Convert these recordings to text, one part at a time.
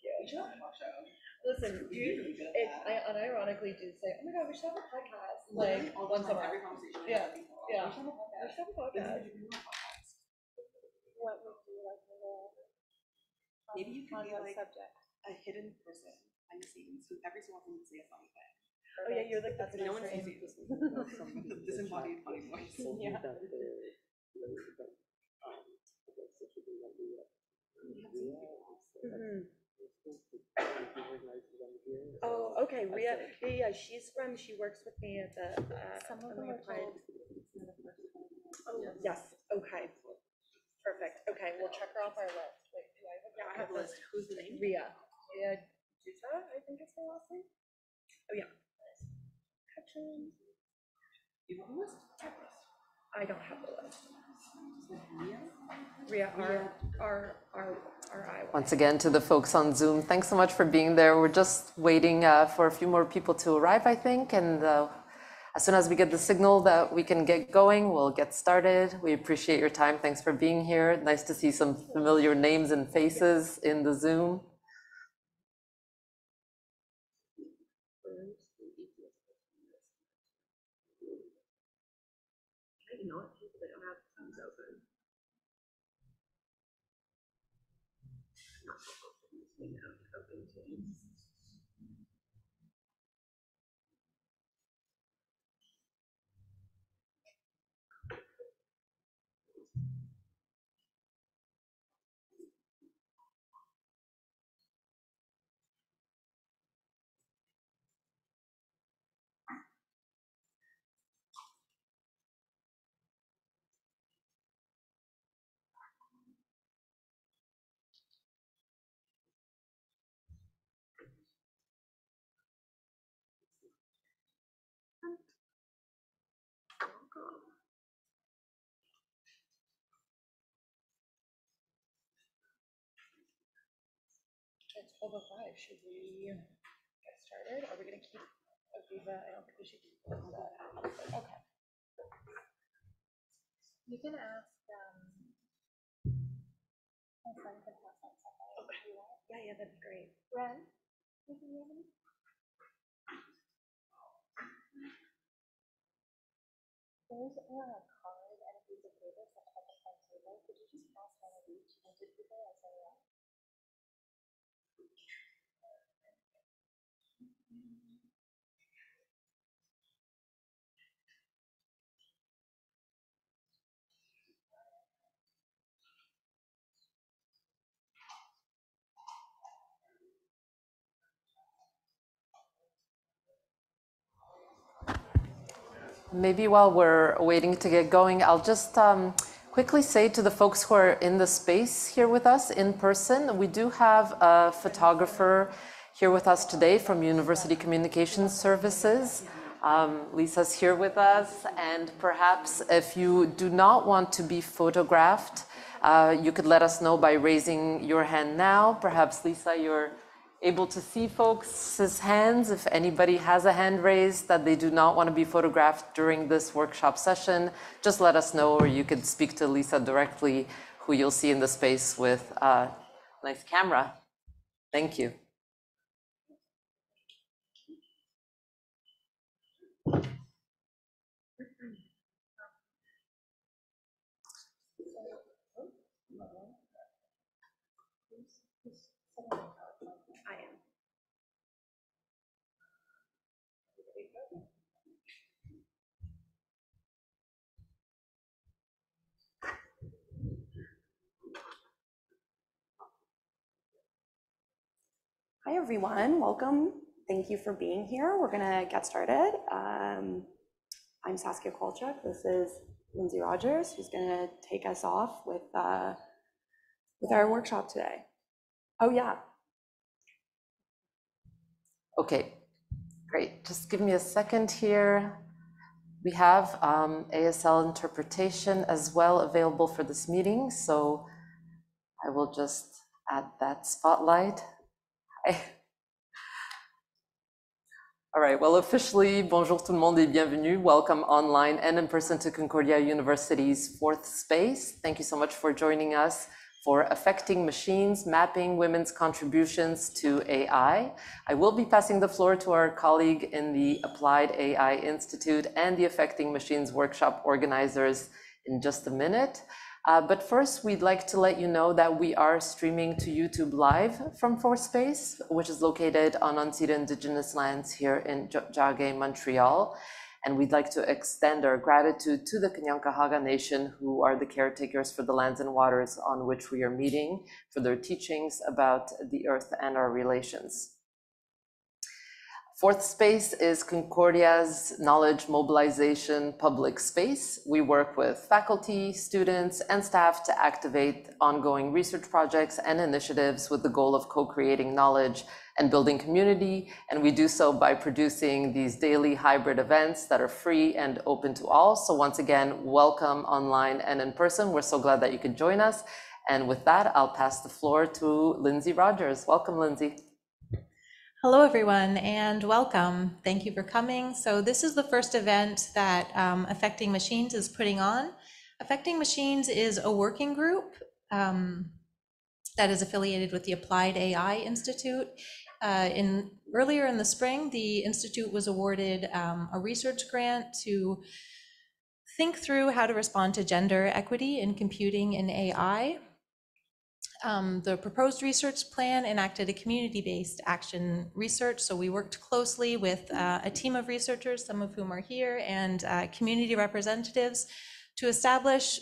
Thank. Listen, We you, really good at it. I unironically do say, oh my god, we should have a podcast, like, All once a month. every conversation I Yeah, have with people, yeah. we should have a We podcast. should have a Let's podcast. do a podcast. What would you like to know? Maybe you could On be what like- subject? A hidden person behind the scenes who every so often would say a funny thing. Oh yeah, you're like, that's a No nice one name. sees you. Disembodied funny voice. Yeah. Mhm. Oh, okay, Ria, yeah, yeah, she's from, she works with me at the, uh, on the applied. Oh, yes, okay. Perfect, okay, we'll check her off our list. Wait, do I have? Yeah, I have a list. Who's the name? Ria, Ria Jusa, I think is her last name. Oh, yeah. Hutchins. You have a list? I have a list. I don't have the list. So Mia? Ria, R, R, R, R I Y. Once again, to the folks on Zoom, thanks so much for being there. We're just waiting uh, for a few more people to arrive, I think, and uh, as soon as we get the signal that we can get going, we'll get started. We appreciate your time. Thanks for being here. Nice to see some familiar names and faces in the Zoom. Twelve oh five, should we get started? Are we gonna keep Aviva? I don't think we should keep. Aviva Okay. You can ask, um, my friend can pass on something if you want. Yeah, yeah, that'd be great. Ren? you can hear me? There's a card and a piece of paper up at the front table. Could you just pass one of each and people as they Maybe while we're waiting to get going, I'll just um, quickly say to the folks who are in the space here with us in person, we do have a photographer here with us today from University Communications Services. Um, Lisa's here with us, and perhaps if you do not want to be photographed, uh, you could let us know by raising your hand now. Perhaps, Lisa, you're able to see folks' hands if anybody has a hand raised that they do not want to be photographed during this workshop session. Just let us know, or you could speak to Lisa directly, who you'll see in the space with a nice camera. Thank you. Hi, everyone. Welcome. Thank you for being here. We're going to get started. Um, I'm Saskia Kowalchuk. This is Lindsay Rodgers, who's going to take us off with, uh, with our workshop today. Oh, yeah. Okay, great. Just give me a second here. We have um, ASL interpretation as well available for this meeting, so I will just add that spotlight. Hi. All right, well, officially, bonjour tout le monde et bienvenue. Welcome online and in person to Concordia University's fourth space. Thank you so much for joining us for Affecting Machines, Mapping Women's Contributions to AI. I will be passing the floor to our colleague in the Applied AI Institute and the Affecting Machines workshop organizers in just a minute. Uh, but first, we'd like to let you know that we are streaming to YouTube Live from Fourth Space, which is located on unceded Indigenous lands here in Tiohtià:ke, Montreal. And we'd like to extend our gratitude to the Kanien'kehá:ka Nation, who are the caretakers for the lands and waters on which we are meeting, for their teachings about the earth and our relations. Fourth Space is Concordia's knowledge mobilization public space. We work with faculty, students, and staff to activate ongoing research projects and initiatives with the goal of co-creating knowledge and building community. And we do so by producing these daily hybrid events that are free and open to all. So once again, welcome online and in person. We're so glad that you could join us. And with that, I'll pass the floor to Lindsay Rodgers. Welcome, Lindsay. Hello, everyone, and welcome. Thank you for coming. So this is the first event that um, Affecting Machines is putting on. Affecting Machines is a working group um, that is affiliated with the Applied AI Institute. Uh, in earlier in the spring, the institute was awarded um, a research grant to think through how to respond to gender equity in computing and AI. Um, the proposed research plan enacted a community-based action research. So we worked closely with uh, a team of researchers, some of whom are here, and uh, community representatives to establish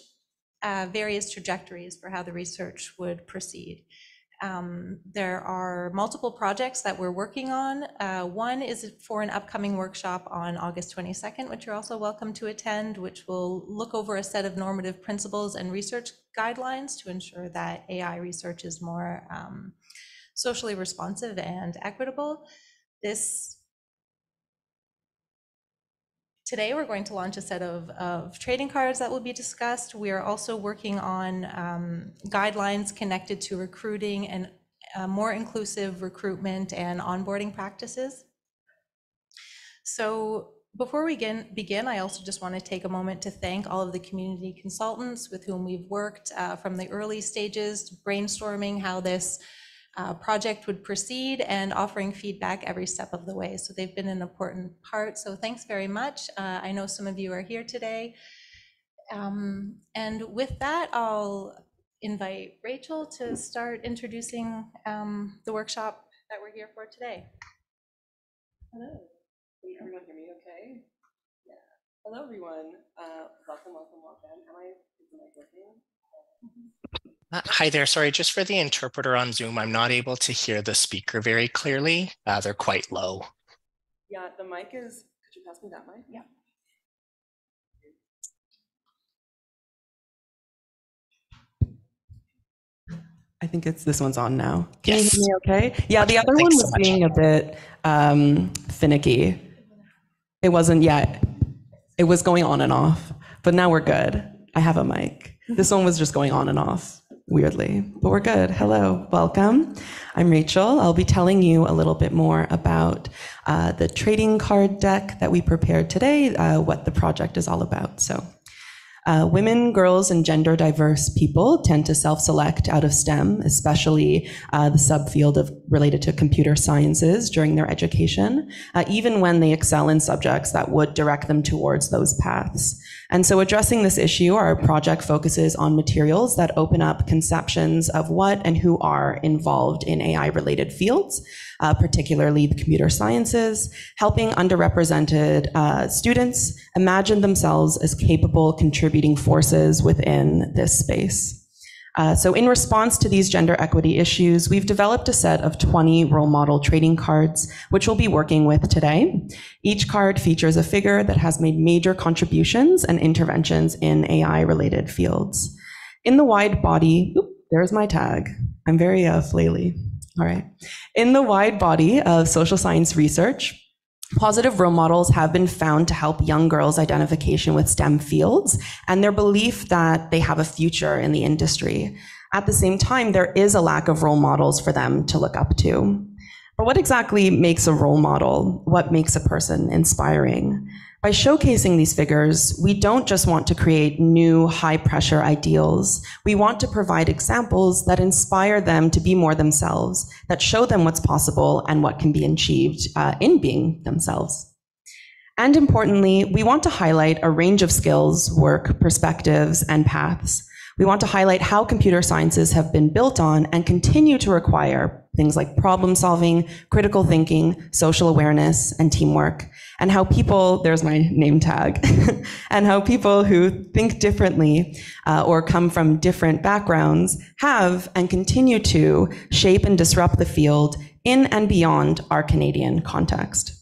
uh, various trajectories for how the research would proceed. Um, there are multiple projects that we're working on. Uh, one is for an upcoming workshop on August 22nd, which you're also welcome to attend, which will look over a set of normative principles and research guidelines to ensure that AI research is more um, socially responsive and equitable. This Today, we're going to launch a set of, of trading cards that will be discussed. We are also working on um, guidelines connected to recruiting and uh, more inclusive recruitment and onboarding practices. So before we begin, begin, I also just want to take a moment to thank all of the community consultants with whom we've worked uh, from the early stages, brainstorming how this uh, project would proceed and offering feedback every step of the way. So they've been an important part. So thanks very much. Uh, I know some of you are here today. Um, and with that, I'll invite Rachel to start introducing um, the workshop that we're here for today. Hello. Can everyone hear me okay? Yeah. Hello, everyone. Uh, welcome, welcome, welcome. Am I, is the mic working? Uh, hi there. Sorry, just for the interpreter on Zoom, I'm not able to hear the speaker very clearly. Uh, they're quite low. Yeah, the mic is, could you pass me that mic? Yeah. I think it's this one's on now. Can Yes. you hear me okay? Yeah, the other one Thanks so was much. being a bit um, finicky. It wasn't yet. It was going on and off, but now we're good. I have a mic. This one was just going on and off weirdly, but we're good. Hello, welcome. I'm Rachel. I'll be telling you a little bit more about uh, the trading card deck that we prepared today, uh, what the project is all about. So. Uh, women, girls, and gender diverse people tend to self select out of STEM, especially uh, the subfield of related to computer sciences during their education, uh, even when they excel in subjects that would direct them towards those paths. And so, addressing this issue, our project focuses on materials that open up conceptions of what and who are involved in AI related fields, uh, particularly the computer sciences, helping underrepresented uh, students imagine themselves as capable contributing forces within this space. Uh, so, in response to these gender equity issues, we've developed a set of 20 role model trading cards, which we'll be working with today. Each card features a figure that has made major contributions and interventions in AI related fields. In the wide body, oop, there's my tag. I'm very uh, flaily. All right. In the wide body of social science research, Positive role models have been found to help young girls' identification with STEM fields and their belief that they have a future in the industry. At the same time, there is a lack of role models for them to look up to. But what exactly makes a role model? What makes a person inspiring? By showcasing these figures, we don't just want to create new high pressure ideals. We want to provide examples that inspire them to be more themselves, that show them what's possible and what can be achieved uh, in being themselves. And importantly, we want to highlight a range of skills, work, perspectives, and paths. We want to highlight how computer sciences have been built on and continue to require things like problem solving, critical thinking, social awareness, and teamwork, and how people, there's my name tag, and how people who think differently uh, or come from different backgrounds have and continue to shape and disrupt the field in and beyond our Canadian context.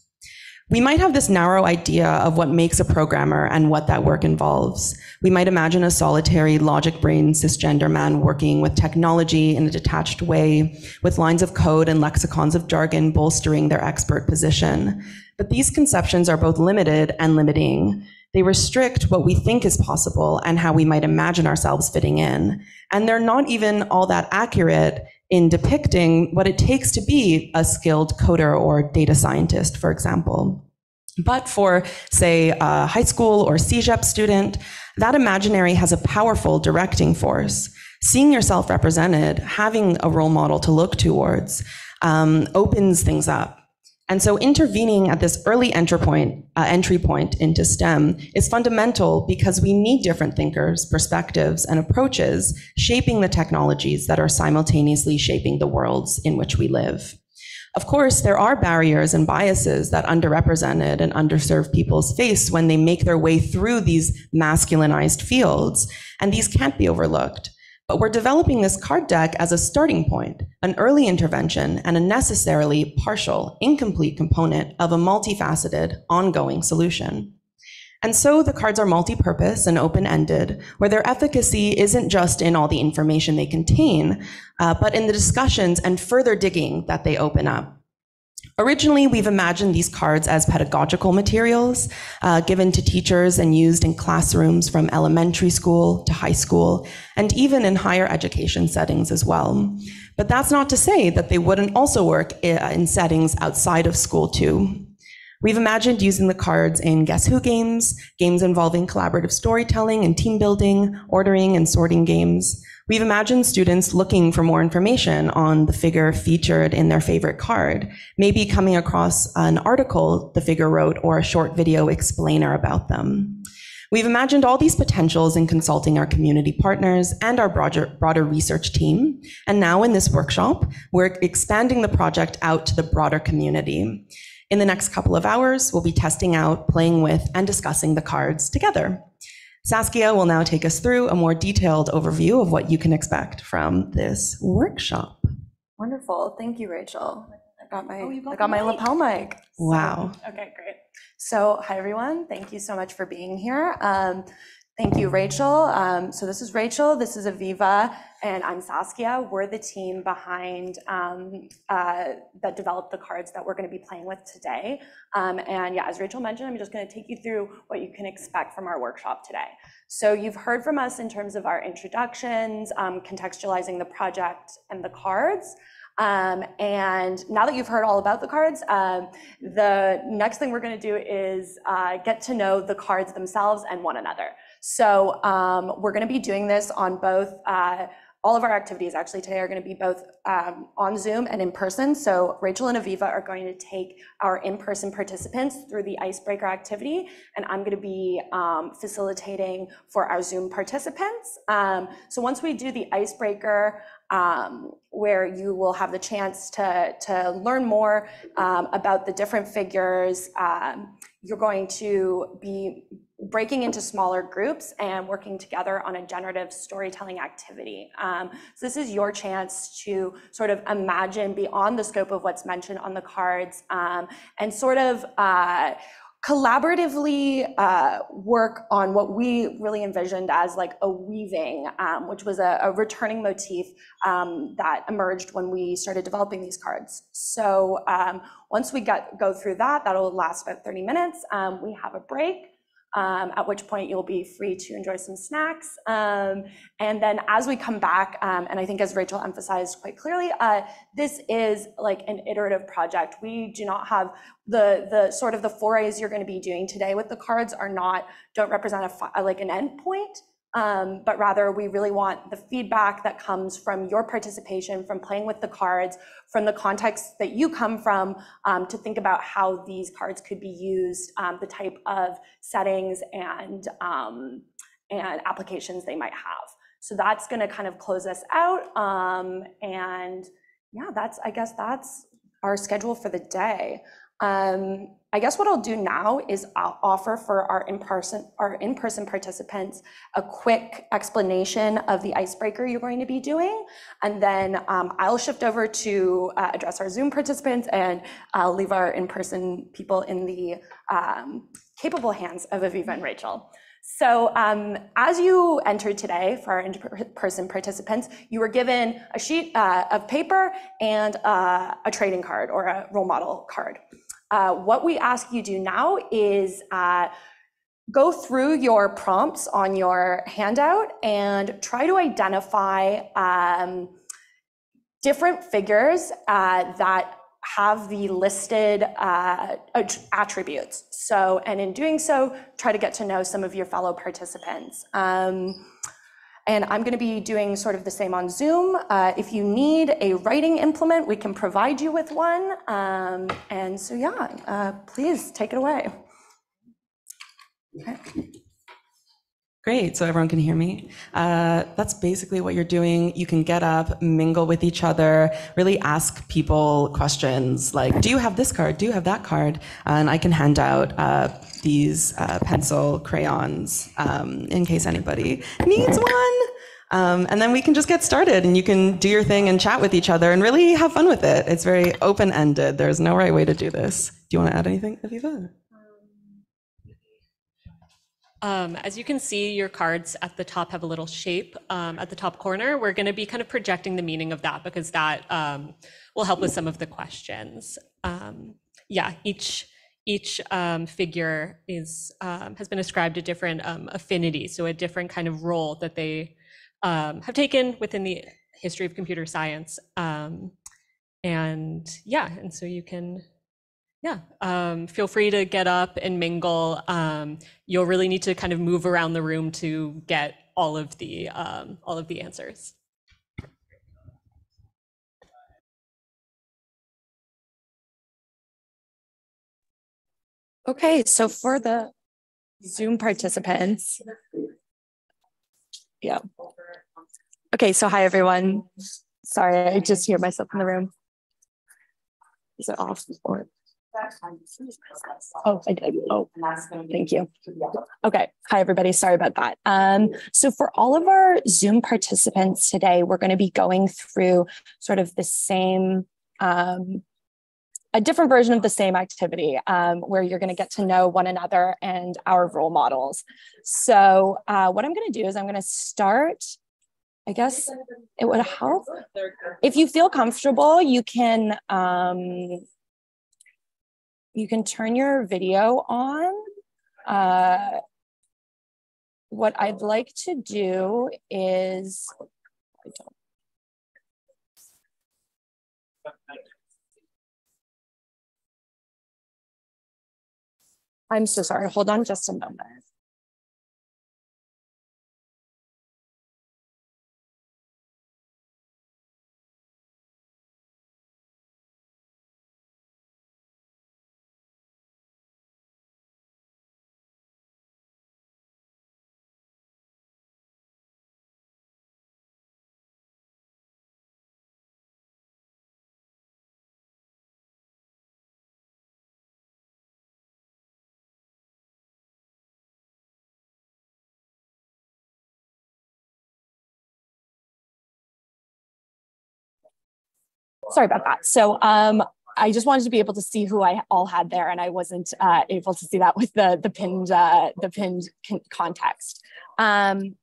We might have this narrow idea of what makes a programmer and what that work involves. We might imagine a solitary, logic brain, cisgender man working with technology in a detached way, with lines of code and lexicons of jargon bolstering their expert position. But these conceptions are both limited and limiting. They restrict what we think is possible and how we might imagine ourselves fitting in. And they're not even all that accurate in depicting what it takes to be a skilled coder or data scientist, for example. But for, say, a high school or CEGEP student, that imaginary has a powerful directing force. Seeing yourself represented, having a role model to look towards, um, opens things up. And so intervening at this early entry point, uh, entry point into STEM is fundamental because we need different thinkers, perspectives, and approaches shaping the technologies that are simultaneously shaping the worlds in which we live. Of course, there are barriers and biases that underrepresented and underserved peoples face when they make their way through these masculinized fields, and these can't be overlooked. But we're developing this card deck as a starting point, an early intervention, and a necessarily partial, incomplete component of a multifaceted, ongoing solution. And so the cards are multi-purpose and open-ended, where their efficacy isn't just in all the information they contain, uh, but in the discussions and further digging that they open up. Originally, we've imagined these cards as pedagogical materials uh, given to teachers and used in classrooms from elementary school to high school, and even in higher education settings as well. But that's not to say that they wouldn't also work uh, in settings outside of school too. We've imagined using the cards in Guess Who games, games involving collaborative storytelling and team building, ordering and sorting games, We've imagined students looking for more information on the figure featured in their favorite card, maybe coming across an article the figure wrote or a short video explainer about them. We've imagined all these potentials in consulting our community partners and our broader, broader research team. And now in this workshop, we're expanding the project out to the broader community. In the next couple of hours, we'll be testing out, playing with, and discussing the cards together. Saskia will now take us through a more detailed overview of what you can expect from this workshop. Wonderful. Thank you, Rachel. I got my, Oh, got I got my mic. lapel mic. Wow. Okay, great. So, hi, everyone. Thank you so much for being here. Um, Thank you, Rachel. Um, So this is Rachel, this is Aviva, and I'm Saskia. We're the team behind, um, uh, that developed the cards that we're going to be playing with today. Um, And yeah, as Rachel mentioned, I'm just going to take you through what you can expect from our workshop today. So you've heard from us in terms of our introductions, um, contextualizing the project and the cards. Um, and now that you've heard all about the cards, um, the next thing we're going to do is uh, get to know the cards themselves and one another. So um, we're going to be doing this on both. Uh, all of our activities actually today are going to be both um, on Zoom and in person. So Rachel and Aviva are going to take our in-person participants through the icebreaker activity, and I'm going to be um, facilitating for our Zoom participants. Um, so once we do the icebreaker, um, where you will have the chance to, to learn more um, about the different figures. Um, you're going to be breaking into smaller groups and working together on a generative storytelling activity. Um, so this is your chance to sort of imagine beyond the scope of what's mentioned on the cards um, and sort of uh, collaboratively uh, work on what we really envisioned as like a weaving, um, which was a, a returning motif um, that emerged when we started developing these cards. So um, once we get go through that, that'll last about 30 minutes. Um, we have a break um, at which point you'll be free to enjoy some snacks. Um, and then as we come back, um, and I think as Rachel emphasized quite clearly, uh, this is like an iterative project. We do not have the the sort of the forays you're going to be doing today with the cards are not don't represent a, like an endpoint. Um, but rather we really want the feedback that comes from your participation, from playing with the cards, from the context that you come from, um, to think about how these cards could be used, um, the type of settings and, um, and applications they might have. So that's gonna kind of close us out. Um, and yeah, that's, I guess that's our schedule for the day. Um, I guess what I'll do now is I'll offer for our in-person our in-person participants a quick explanation of the icebreaker you're going to be doing, and then um, I'll shift over to uh, address our Zoom participants, and I'll leave our in-person people in the um, capable hands of Aviva and Rachel. So um, as you entered today for our in-person participants, you were given a sheet uh, of paper and uh, a trading card or a role model card. Uh, what we ask you do now is uh, go through your prompts on your handout and try to identify um, different figures uh, that have the listed uh, attributes. So, and in doing so, try to get to know some of your fellow participants. Um, and I'm going to be doing sort of the same on Zoom. Uh, if you need a writing implement, we can provide you with one. Um, and so, yeah, uh, please take it away. Okay. Great, so everyone can hear me. Uh, that's basically what you're doing. You can get up, mingle with each other, really ask people questions like, do you have this card? Do you have that card? And I can hand out uh, these uh, pencil crayons um, in case anybody needs one. Um, and then we can just get started and you can do your thing and chat with each other and really have fun with it. It's very open ended. There's no right way to do this. Do you want to add anything, Aviva? Um, as you can see, your cards at the top have a little shape um, at the top corner. We're going to be kind of projecting the meaning of that because that um, will help with some of the questions. Um, yeah, each each um, figure is um, has been ascribed a different affinity, so a different kind of role that they have taken within the history of computer science. and yeah, and so you can yeah, um, feel free to get up and mingle. Um, you'll really need to kind of move around the room to get all of the um, all of the answers. Okay, so for the Zoom participants, yeah. Okay, so hi everyone. Sorry, I just hear myself in the room. Is it off or? Oh, I did. Oh, thank you. Okay. Hi, everybody. Sorry about that. Um, so for all of our Zoom participants today, we're going to be going through sort of the same, um, a different version of the same activity um, where you're going to get to know one another and our role models. So uh, what I'm going to do is I'm going to start I guess it would help. If you feel comfortable, you can um, you can turn your video on. Uh, what I'd like to do is. I'm so sorry. Hold on just a moment. Sorry about that. So um, I just wanted to be able to see who I all had there, and I wasn't uh, able to see that with the the pinned uh, the pinned con- context. Um,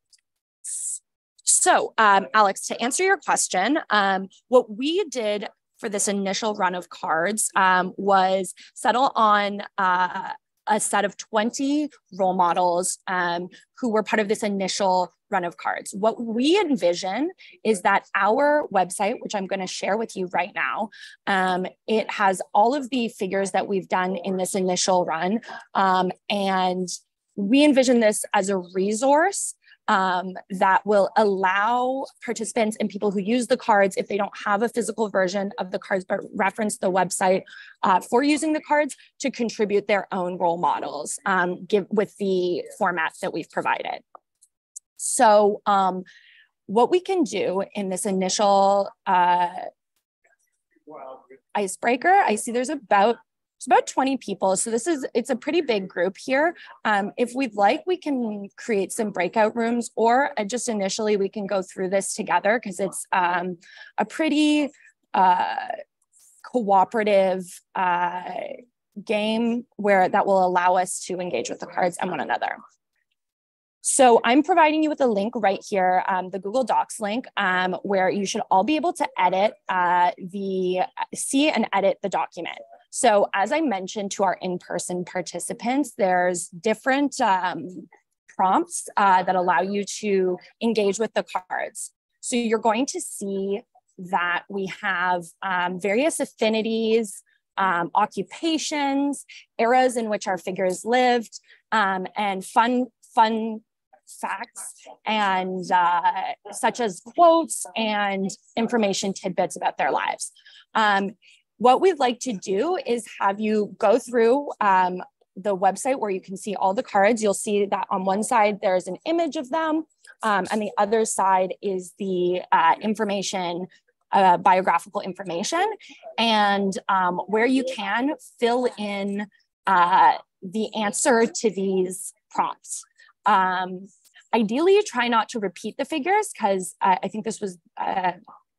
so, um, Alex, to answer your question, um, what we did for this initial run of cards um, was settle on uh, a set of 20 role models um, who were part of this initial run of cards. What we envision is that our website, which I'm going to share with you right now, um, it has all of the figures that we've done in this initial run. Um, and we envision this as a resource um, that will allow participants and people who use the cards, if they don't have a physical version of the cards, but reference the website uh, for using the cards, to contribute their own role models um, give, with the format that we've provided. So um, what we can do in this initial uh, icebreaker, I see there's about it's about 20 people. So this is, it's a pretty big group here. Um, if we'd like, we can create some breakout rooms or uh, just initially we can go through this together because it's um, a pretty uh, cooperative uh, game where that will allow us to engage with the cards and one another. So I'm providing you with a link right here, um, the Google Docs link, um, where you should all be able to edit uh, the, see and edit the document. So as I mentioned to our in-person participants, there's different um, prompts uh, that allow you to engage with the cards. So you're going to see that we have um, various affinities, um, occupations, eras in which our figures lived, um, and fun, fun facts and uh, such as quotes and information tidbits about their lives. Um, what we'd like to do is have you go through um, the website where you can see all the cards. You'll see that on one side there's an image of them, um, and the other side is the uh, information, uh, biographical information, and um, where you can fill in uh, the answer to these prompts. Um, ideally, try not to repeat the figures because uh, I think this was, uh,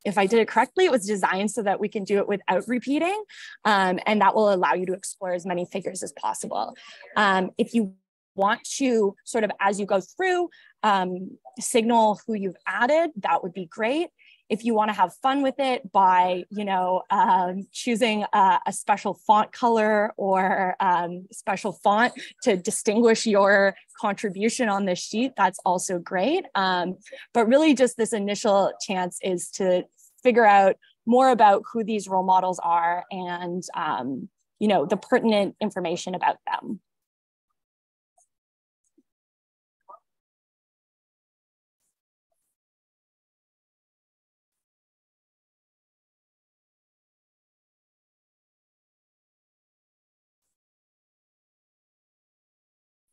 if I did it correctly, it was designed so that we can do it without repeating. Um, and that will allow you to explore as many figures as possible. Um, if you want to sort of, as you go through, um, signal who you've added, that would be great if you want to have fun with it by you know um, choosing a, a, special font color or um, special font to distinguish your contribution on this sheet that's also great um, but really just this initial chance is to figure out more about who these role models are and um, you know the pertinent information about them.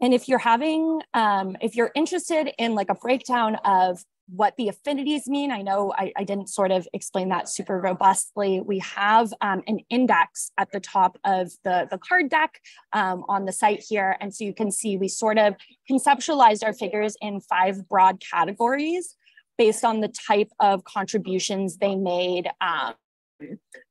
And if you're having, um, if you're interested in like a breakdown of what the affinities mean, I know I, I didn't sort of explain that super robustly. We have um, an index at the top of the, the card deck um, on the site here. And so you can see we sort of conceptualized our figures in five broad categories based on the type of contributions they made um,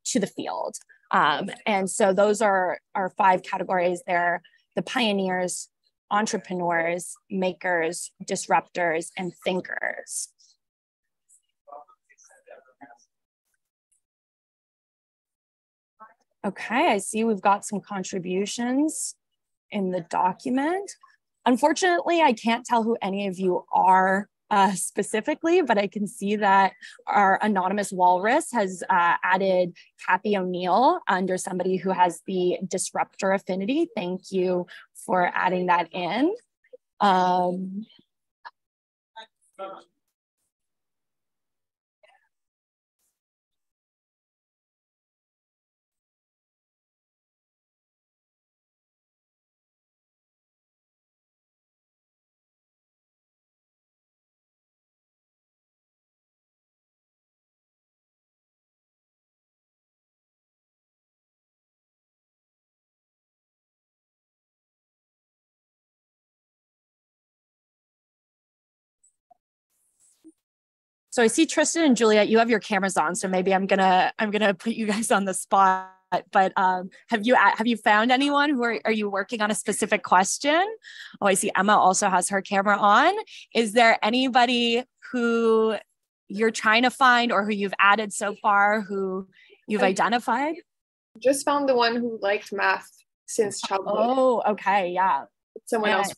to the field. Um, and so those are our five categories. They're the pioneers, entrepreneurs, makers, disruptors, and thinkers. Okay, I see we've got some contributions in the document. Unfortunately, I can't tell who any of you are uh, specifically, but I can see that our anonymous walrus has uh, added Cathy O'Neil under somebody who has the disruptor affinity. Thank you for adding that in. Um, So I see Tristan and Juliet, you have your cameras on, so maybe I'm gonna I'm gonna put you guys on the spot but um, have you have you found anyone who are, are you working on a specific question? Oh, I see Emma also has her camera on. Is there anybody who you're trying to find or who you've added so far who you've I- identified? Just found the one who liked math since childhood. Oh, okay, yeah. Someone and else.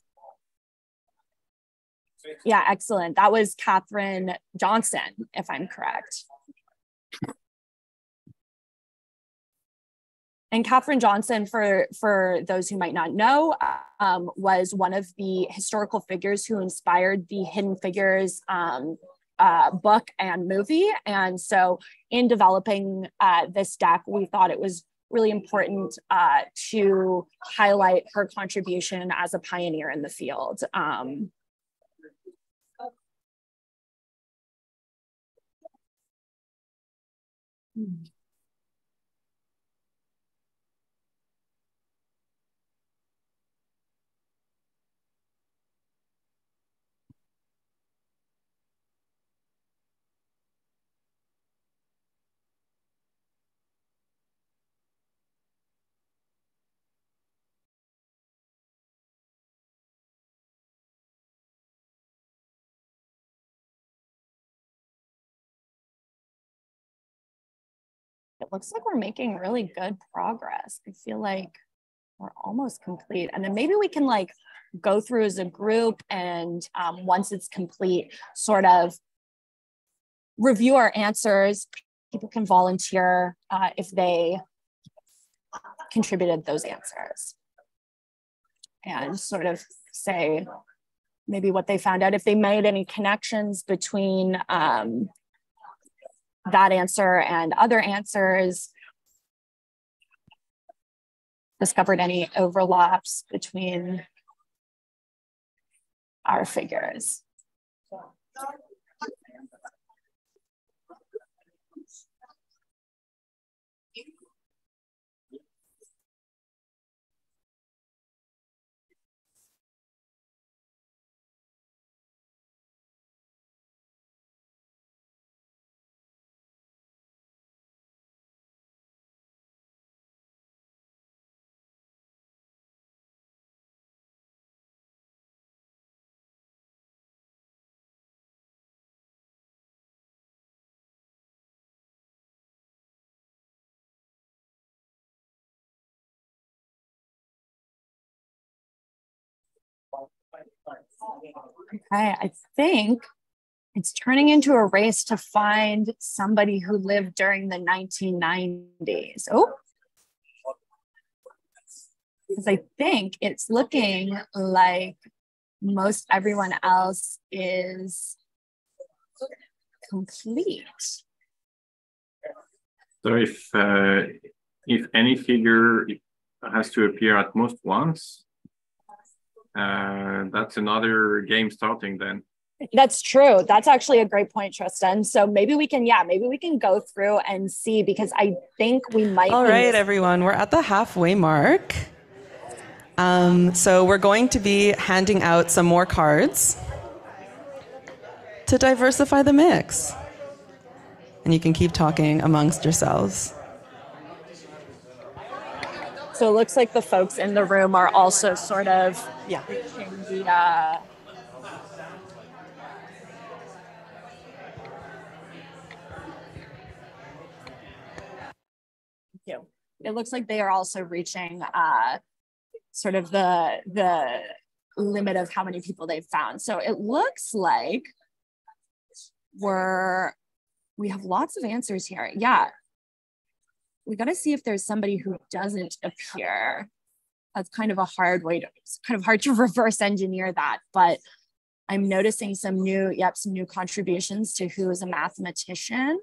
Yeah, excellent. That was Katherine Johnson, if I'm correct. And Katherine Johnson, for, for those who might not know, um, was one of the historical figures who inspired the Hidden Figures um, uh, book and movie. And so, in developing uh, this deck, we thought it was really important uh, to highlight her contribution as a pioneer in the field. Um, it looks like we're making really good progress. I feel like we're almost complete. And then maybe we can like go through as a group and um, once it's complete, sort of review our answers. People can volunteer uh, if they contributed those answers and sort of say maybe what they found out, if they made any connections between um, that answer and other answers, discovered any overlaps between our figures. Okay, I think it's turning into a race to find somebody who lived during the 1990s. Oh, because I think it's looking like most everyone else is complete. So if uh, if any figure has to appear at most once, uh, that's another game starting then. That's true. That's actually a great point, Tristan. So maybe we can, yeah, maybe we can go through and see because I think we might. All be right, everyone, we're at the halfway mark. Um, so we're going to be handing out some more cards to diversify the mix. And you can keep talking amongst yourselves. So it looks like the folks in the room are also sort of Yeah. the. Uh, Thank you. It looks like they are also reaching uh, sort of the the limit of how many people they've found. So it looks like we're we have lots of answers here. Yeah, we got to see if there's somebody who doesn't appear. That's kind of a hard way to, it's kind of hard to reverse engineer that, but I'm noticing some new, yep, some new contributions to who is a mathematician.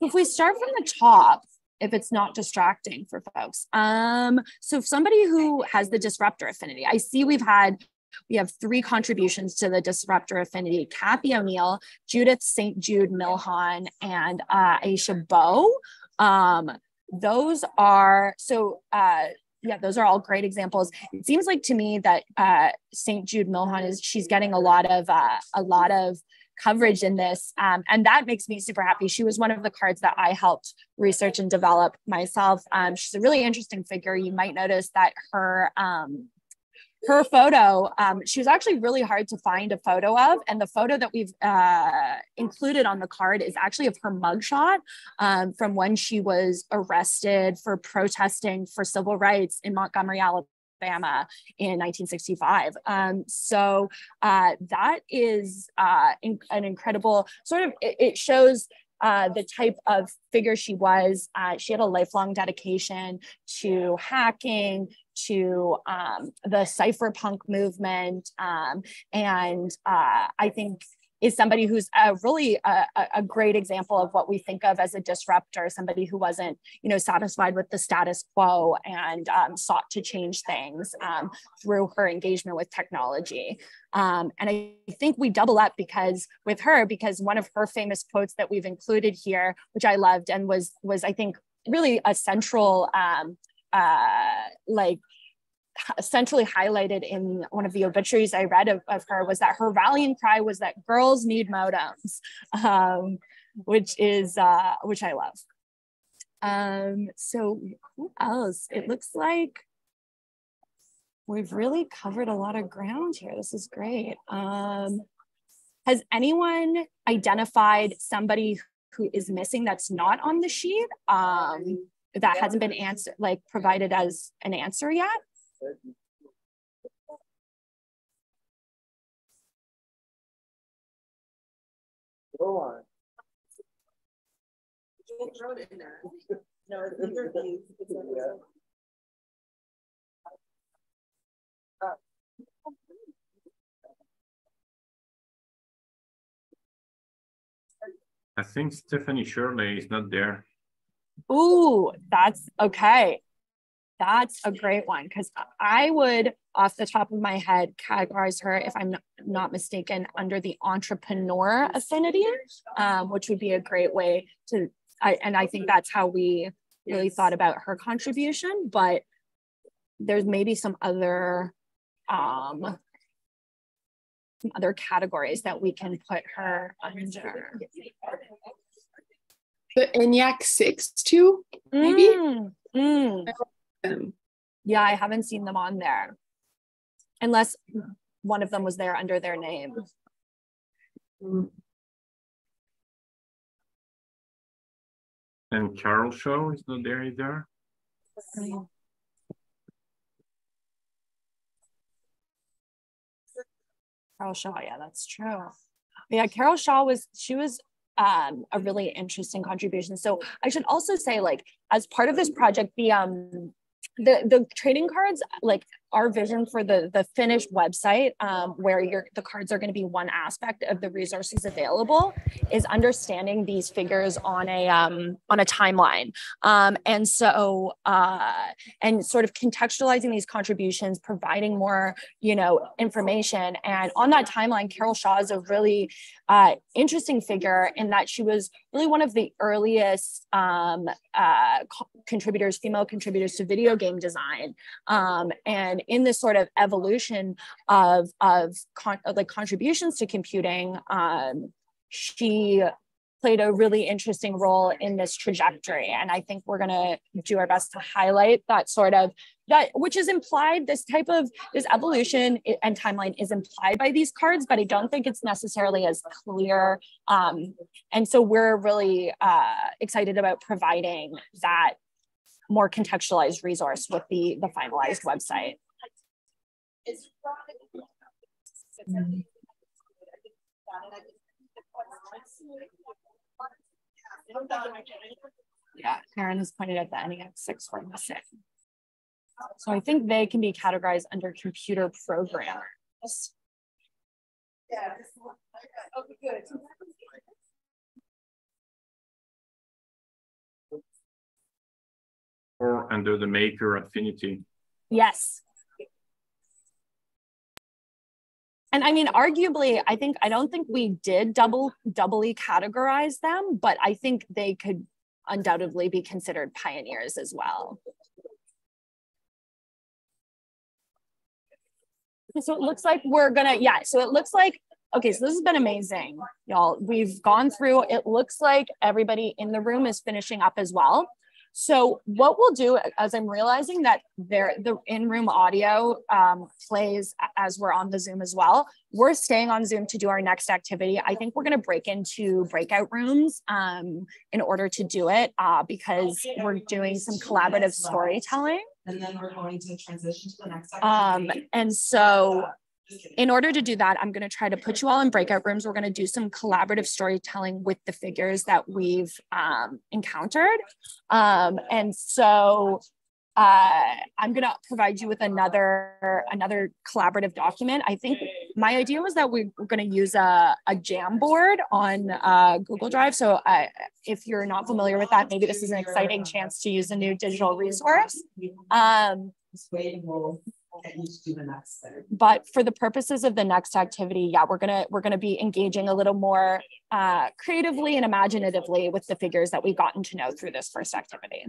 If we start from the top, if it's not distracting for folks. Um, so somebody who has the disruptor affinity, I see we've had we have three contributions to the disruptor affinity Cathy O'Neil, Judith St. Jude Milhan, and uh, Aisha Bowe. Um, those are so uh, yeah, those are all great examples. It seems like to me that uh, St. Jude Milhan is she's getting a lot of uh, a lot of coverage in this. Um, and that makes me super happy. She was one of the cards that I helped research and develop myself. Um, she's a really interesting figure. You might notice that her um, her photo, um, she was actually really hard to find a photo of. And the photo that we've uh, included on the card is actually of her mugshot um, from when she was arrested for protesting for civil rights in Montgomery, Alabama in 1965. Um, so uh, that is uh, in, an incredible sort of, it, it shows uh, the type of figure she was. Uh, she had a lifelong dedication to hacking, to um, the cypherpunk movement, um, and uh, I think is somebody who's a really a, a, great example of what we think of as a disruptor, somebody who wasn't, you know, satisfied with the status quo and um, sought to change things um, through her engagement with technology. Um, and I think we double up because with her, because one of her famous quotes that we've included here, which I loved and was was I think really a central um, uh, like essentially highlighted in one of the obituaries I read of, of her was that her rallying cry was that girls need modems, um, which is uh, which I love. Um, so who else? It looks like we've really covered a lot of ground here. This is great. Um, has anyone identified somebody who is missing that's not on the sheet um, that hasn't been answered, like provided as an answer yet? Go on. throw it in there. No, it's either of these. I think Stephanie Shirley is not there. Ooh, that's okay. That's a great one because I would, off the top of my head, categorize her, if I'm not mistaken, under the entrepreneur affinity, um, which would be a great way to. I, and I think that's how we really thought about her contribution. But there's maybe some other um, other categories that we can put her under. The ENIAC 6 too, maybe? Mm, mm them. Yeah, I haven't seen them on there. Unless one of them was there under their name. And Carol Shaw is not there either. Carol Shaw, yeah, that's true. Yeah, Carol Shaw was she was um, a really interesting contribution. So I should also say, like, as part of this project, the um the the trading cards like our vision for the the finished website um, where your the cards are going to be one aspect of the resources available is understanding these figures on a um, on a timeline. Um, and so uh, and sort of contextualizing these contributions providing more you know information. And on that timeline carol shaw is a really uh, interesting figure in that she was really one of the earliest um, uh, co- contributors female contributors to video game design. Um, in this sort of evolution of of, con- of like contributions to computing, um, she played a really interesting role in this trajectory. And I think we're going to do our best to highlight that sort of that, which is implied. This type of this evolution and timeline is implied by these cards, but I don't think it's necessarily as clear. Um, and so we're really uh, excited about providing that more contextualized resource with the the finalized website. Yeah, Karen has pointed out that ENIAC 6 we're missing. So I think they can be categorized under computer programmers. Yeah. Okay, good. Or under the maker affinity. Yes, and I mean, arguably, I think I don't think we did double doubly categorize them, but I think they could undoubtedly be considered pioneers as well. So it looks like we're gonna, yeah, so it looks like okay, so this has been amazing, y'all. We've gone through, it looks like everybody in the room is finishing up as well. So what we'll do as I'm realizing that there the in-room audio um, plays as we're on the Zoom as well. We're staying on Zoom to do our next activity. I think we're going to break into breakout rooms um, in order to do it uh, because we're doing some collaborative storytelling. And then we're going to transition to the next Um, and so in order to do that, I'm going to try to put you all in breakout rooms. We're going to do some collaborative storytelling with the figures that we've um, encountered. Um, and so uh, I'm going to provide you with another another collaborative document. I think my idea was that we were going to use a, a Jamboard on uh, Google Drive. So uh, if you're not familiar with that, maybe this is an exciting chance to use a new digital resource. Um, but for the purposes of the next activity, yeah, we're gonna we're gonna be engaging a little more uh, creatively and imaginatively with the figures that we've gotten to know through this first activity.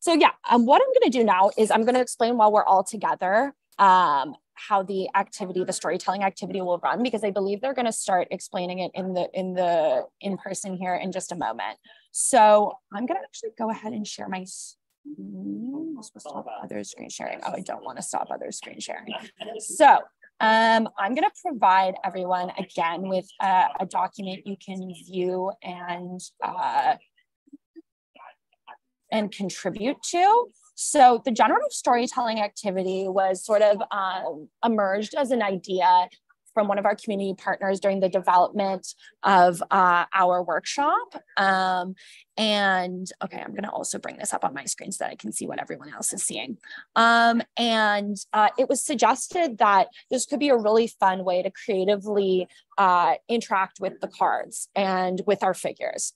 So yeah, um, what I'm going to do now is I'm going to explain while we're all together um, how the activity, the storytelling activity will run, because I believe they're going to start explaining it in the in the in person here in just a moment. So I'm going to actually go ahead and share my. I'm supposed to stop other screen sharing. Oh, I don't want to stop other screen sharing. So um, I'm going to provide everyone again with a, a, document you can view and uh, and contribute to. So the generative storytelling activity was sort of um, emerged as an idea from one of our community partners during the development of uh, our workshop. Um, and okay, I'm gonna also bring this up on my screen so that I can see what everyone else is seeing. Um, and uh, it was suggested that this could be a really fun way to creatively uh, interact with the cards and with our figures.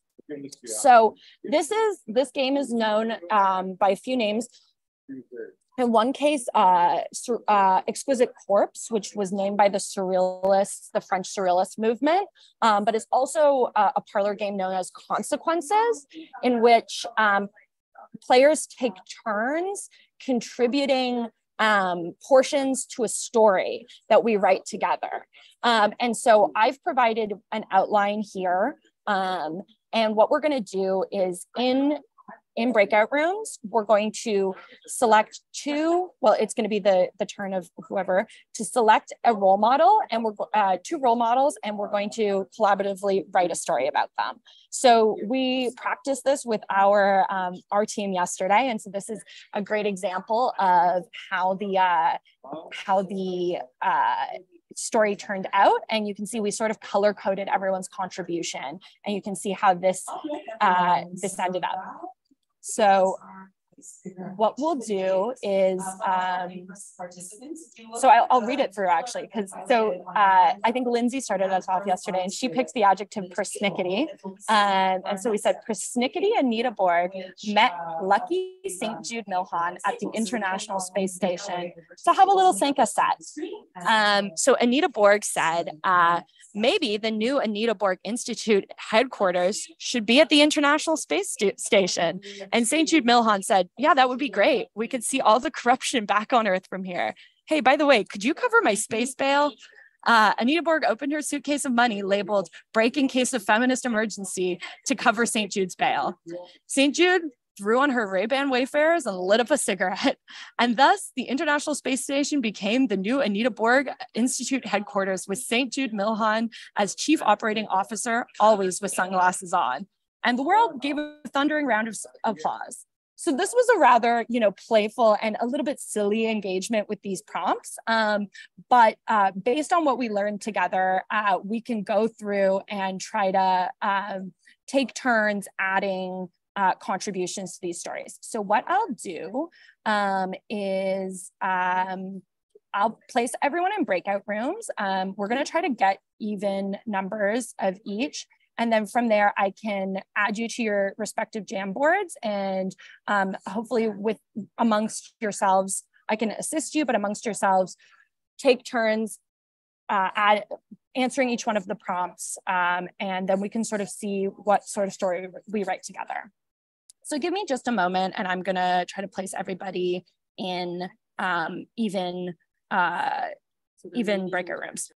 So this is this game is known um, by a few names. In one case, uh, uh, Exquisite Corpse, which was named by the Surrealists, the French Surrealist movement, um, but is also uh, a parlor game known as Consequences, in which um, players take turns contributing um, portions to a story that we write together. Um, and so I've provided an outline here um, and what we're going to do is in in breakout rooms, we're going to select two, well, it's going to be the, the turn of whoever to select a role model and we're uh, two role models and we're going to collaboratively write a story about them. So we practiced this with our, um, our team yesterday. And so this is a great example of how the, uh, how the, uh, story turned out. And you can see we sort of color coded everyone's contribution and you can see how this, uh, this ended up. So what we'll do is, um, so I'll, I'll, read it through actually, because so uh, I think Lindsay started us off yesterday and she picked the adjective persnickety. Um, and so we said persnickety Anita Borg met lucky St. Jude Milhon at the International Space Station to have a little Sanka set. Um, so Anita Borg said, uh, maybe the new Anita Borg Institute headquarters should be at the International Space St Station. And St. Jude Milhon said, yeah, that would be great. We could see all the corruption back on Earth from here. Hey, by the way, could you cover my space bail? Uh, Anita Borg opened her suitcase of money labeled break in case of feminist emergency to cover St. Jude's bail. St. Jude threw on her Ray-Ban Wayfarers and lit up a cigarette. And thus, the International Space Station became the new Anita Borg Institute headquarters with St. Jude Milhon as chief operating officer, always with sunglasses on. And the world gave a thundering round of applause. So this was a rather, you know, playful and a little bit silly engagement with these prompts. Um, but uh, based on what we learned together, uh, we can go through and try to um, take turns adding uh, contributions to these stories. So what I'll do um, is um, I'll place everyone in breakout rooms. Um, we're gonna try to get even numbers of each. And then from there, I can add you to your respective Jamboards and um, hopefully with amongst yourselves, I can assist you, but amongst yourselves, take turns uh, at answering each one of the prompts, um, and then we can sort of see what sort of story we write together. So give me just a moment, and I'm gonna try to place everybody in um, even uh, even breakout rooms.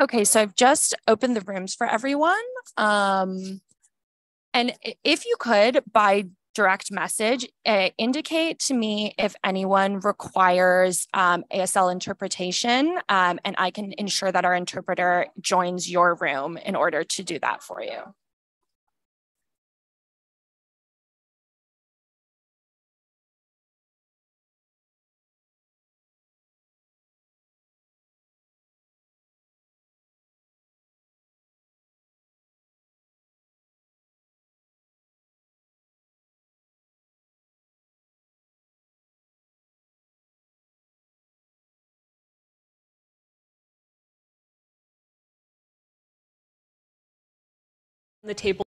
Okay, so I've just opened the rooms for everyone. Um, and if you could, by direct message, uh, indicate to me if anyone requires um, ASL interpretation, um, and I can ensure that our interpreter joins your room in order to do that for you. The table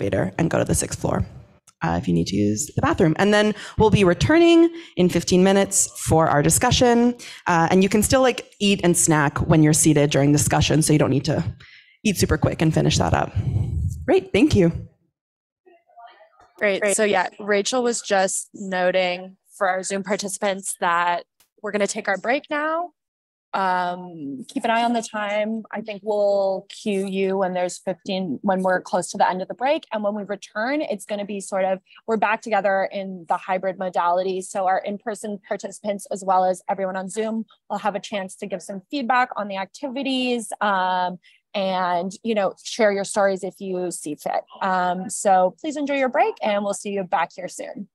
elevator and go to the sixth floor uh, if you need to use the bathroom. And then we'll be returning in 15 minutes for our discussion. Uh, and you can still like eat and snack when you're seated during discussion, so you don't need to eat super quick and finish that up. Great, thank you. Great. So yeah, Rachel was just noting for our Zoom participants that we're going to take our break now. Um, keep an eye on the time. I think we'll cue you when there's 15, when we're close to the end of the break. And when we return, it's going to be sort of, we're back together in the hybrid modality. So our in-person participants, as well as everyone on Zoom, will have a chance to give some feedback on the activities. Um, and you know share your stories if you see fit um, so please enjoy your break and we'll see you back here soon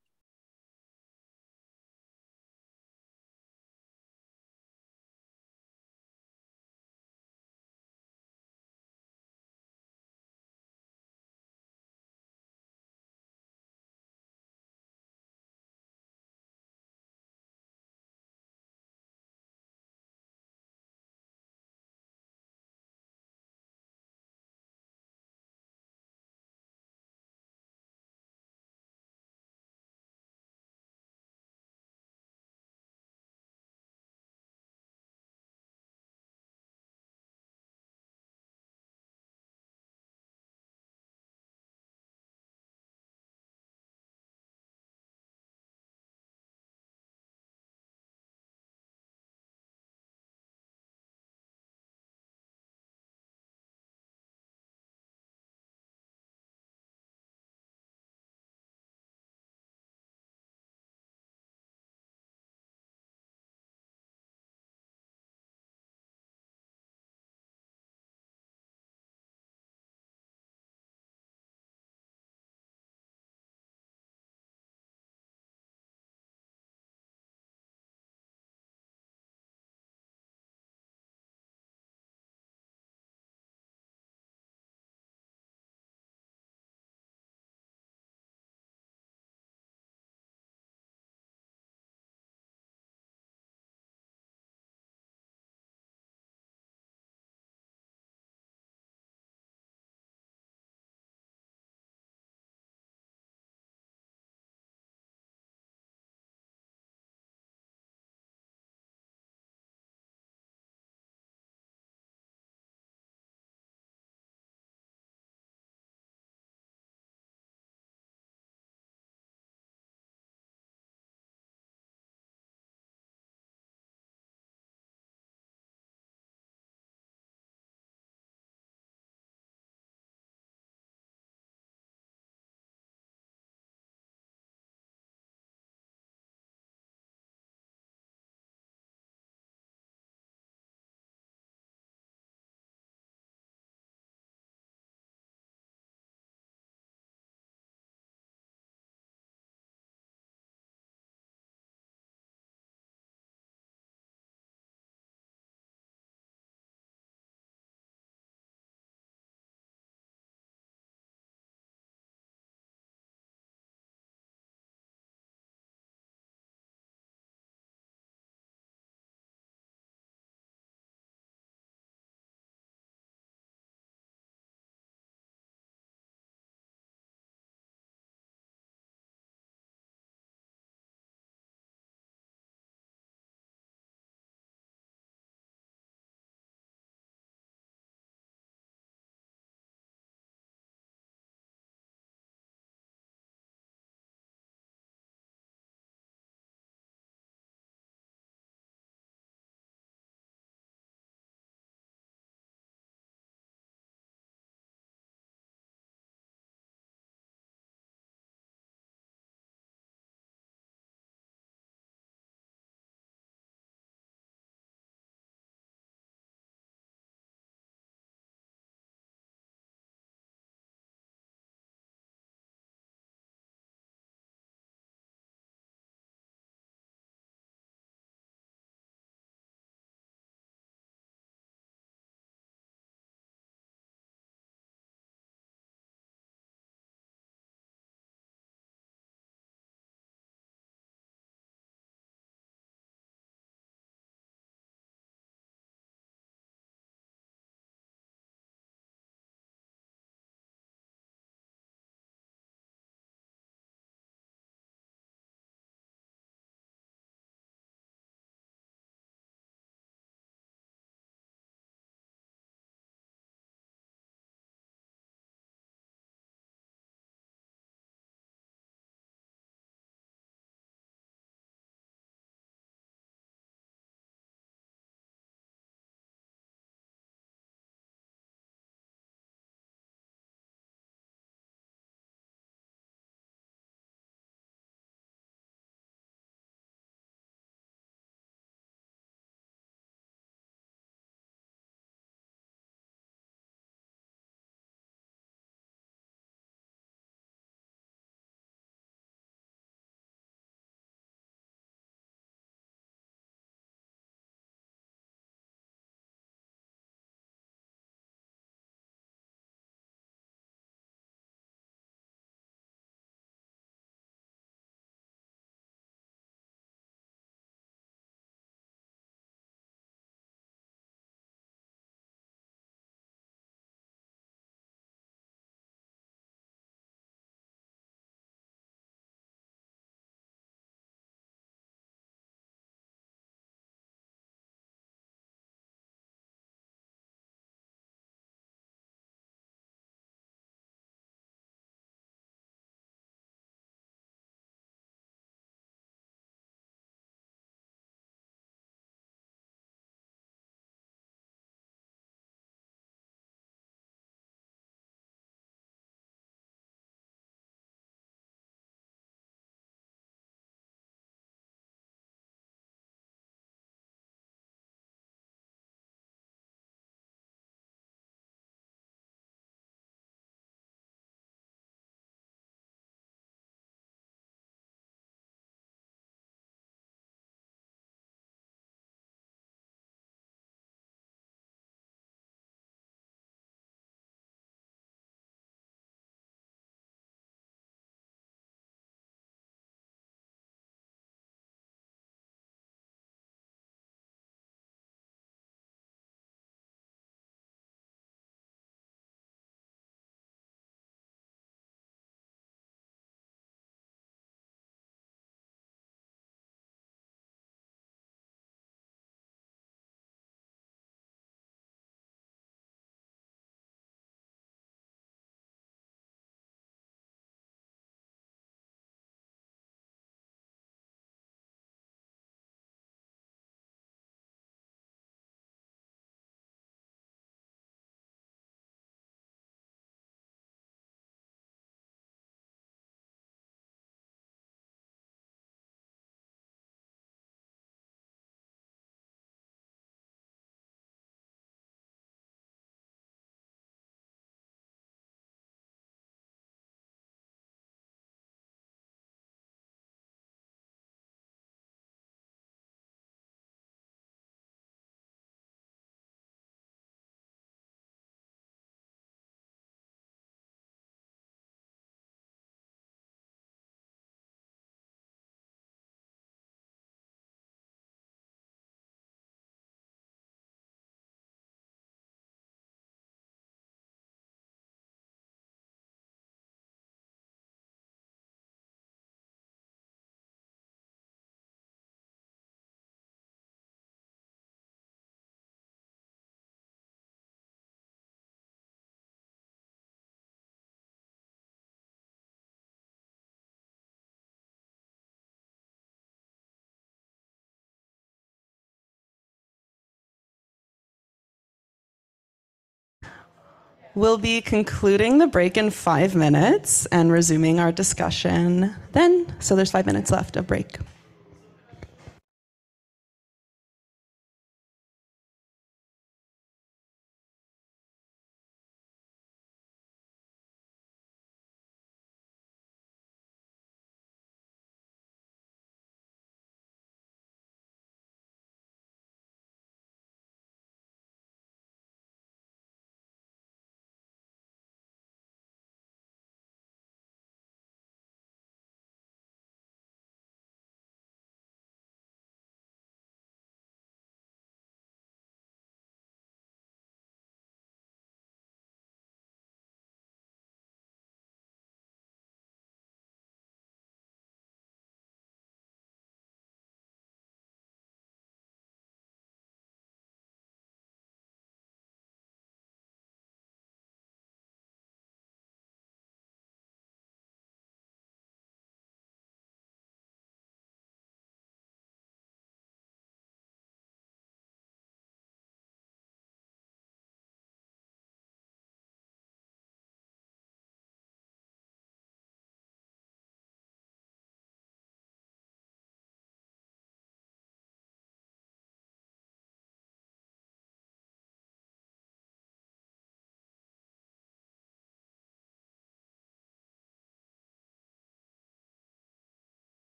We'll be concluding the break in five minutes and resuming our discussion then. So there's five minutes left of break.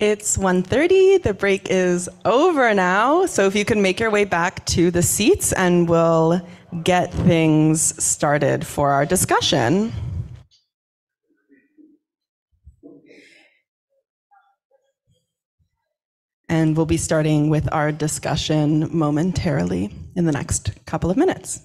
It's 1:30. The break is over now. So if you can make your way back to the seats and we'll get things started for our discussion. And we'll be starting with our discussion momentarily in the next couple of minutes.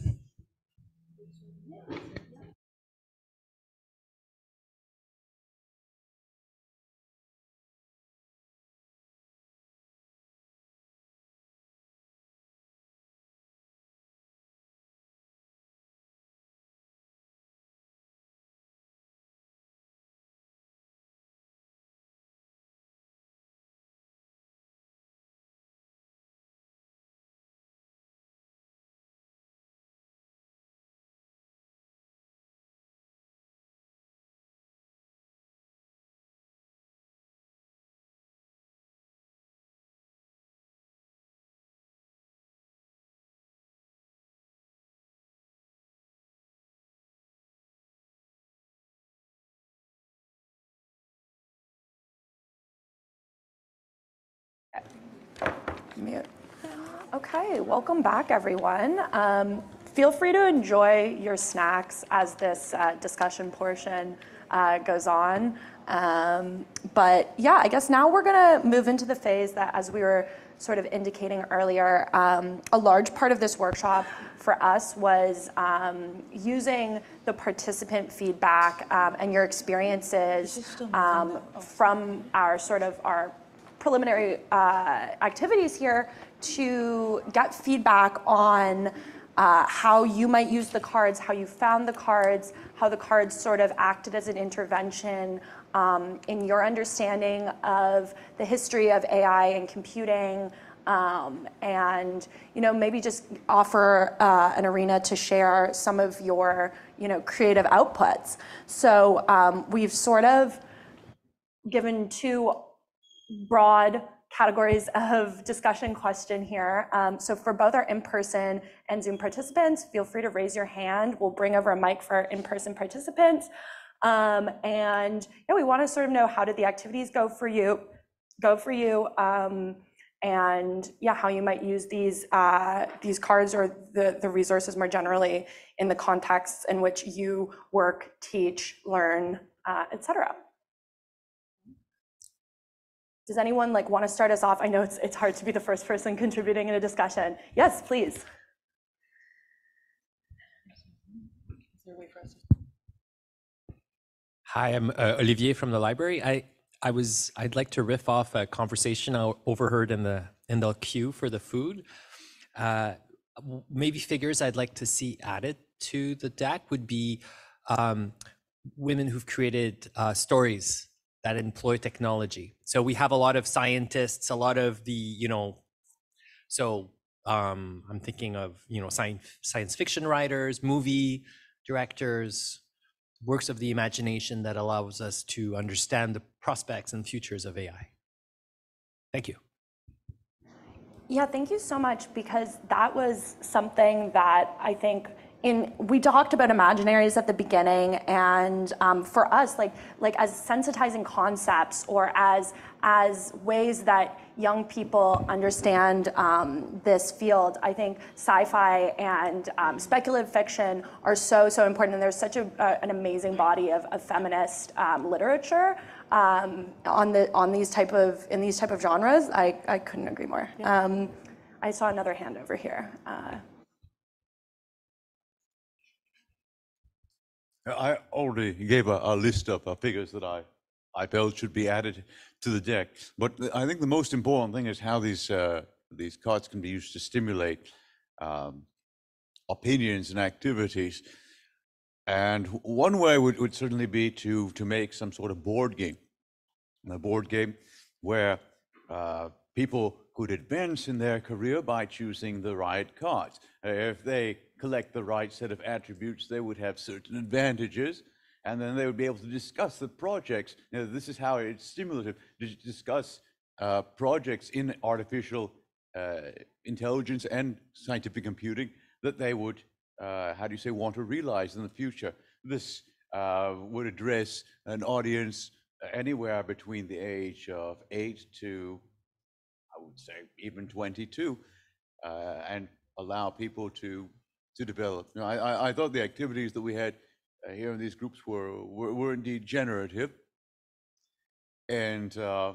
Mute. Okay, welcome back, everyone. Um, feel free to enjoy your snacks as this uh, discussion portion uh, goes on. Um, but yeah, I guess now we're going to move into the phase that, as we were sort of indicating earlier, um, a large part of this workshop for us was um, using the participant feedback um, and your experiences um, from our sort of our preliminary uh, activities here to get feedback on uh, how you might use the cards, how you found the cards, how the cards sort of acted as an intervention um, in your understanding of the history of AI and computing. Um, and you know maybe just offer uh, an arena to share some of your you know creative outputs. So um, we've sort of given two broad categories of discussion question here. Um, so for both our in-person and Zoom participants, feel free to raise your hand. We'll bring over a mic for in-person participants. Um, and yeah, we want to sort of know how did the activities go for you, go for you, um, and yeah, how you might use these uh, these cards or the the resources more generally in the contexts in which you work, teach, learn, uh, etc. Does anyone like want to start us off? I know it's, it's hard to be the first person contributing in a discussion. Yes, please. Hi, I'm uh, Olivier from the library. I, I was I'd like to riff off a conversation I overheard in the in the queue for the food. Uh, maybe figures I'd like to see added to the deck would be um, women who've created uh, stories that employ technology. So we have a lot of scientists, a lot of the, you know, so um, I'm thinking of, you know, science, science fiction writers, movie directors, works of the imagination that allows us to understand the prospects and futures of AI. Thank you. Yeah, thank you so much because that was something that I think in we talked about imaginaries at the beginning and um, for us like like as sensitizing concepts or as as ways that young people understand um, this field i think sci-fi and um, speculative fiction are so so important. And there's such a, uh, an amazing body of, of feminist um, literature um, on the on these type of in these type of genres. I, I couldn't agree more. Yeah. Um, i saw another hand over here. Uh, I already gave a, a list of uh, figures that I, I felt should be added to the deck. But I think the most important thing is how these, uh, these cards can be used to stimulate um, opinions and activities. And one way would, would certainly be to, to make some sort of board game, a board game where uh, people could advance in their career by choosing the right cards. If they collect the right set of attributes, they would have certain advantages, and then they would be able to discuss the projects. This is how it's stimulative to discuss uh, projects in artificial uh, intelligence and scientific computing that they would, uh, how do you say, want to realize in the future. This uh, would address an audience anywhere between the age of eight to, I would say, even 22, uh, and allow people to to develop. I, I, thought the activities that we had uh, here in these groups were were, were indeed generative. And uh,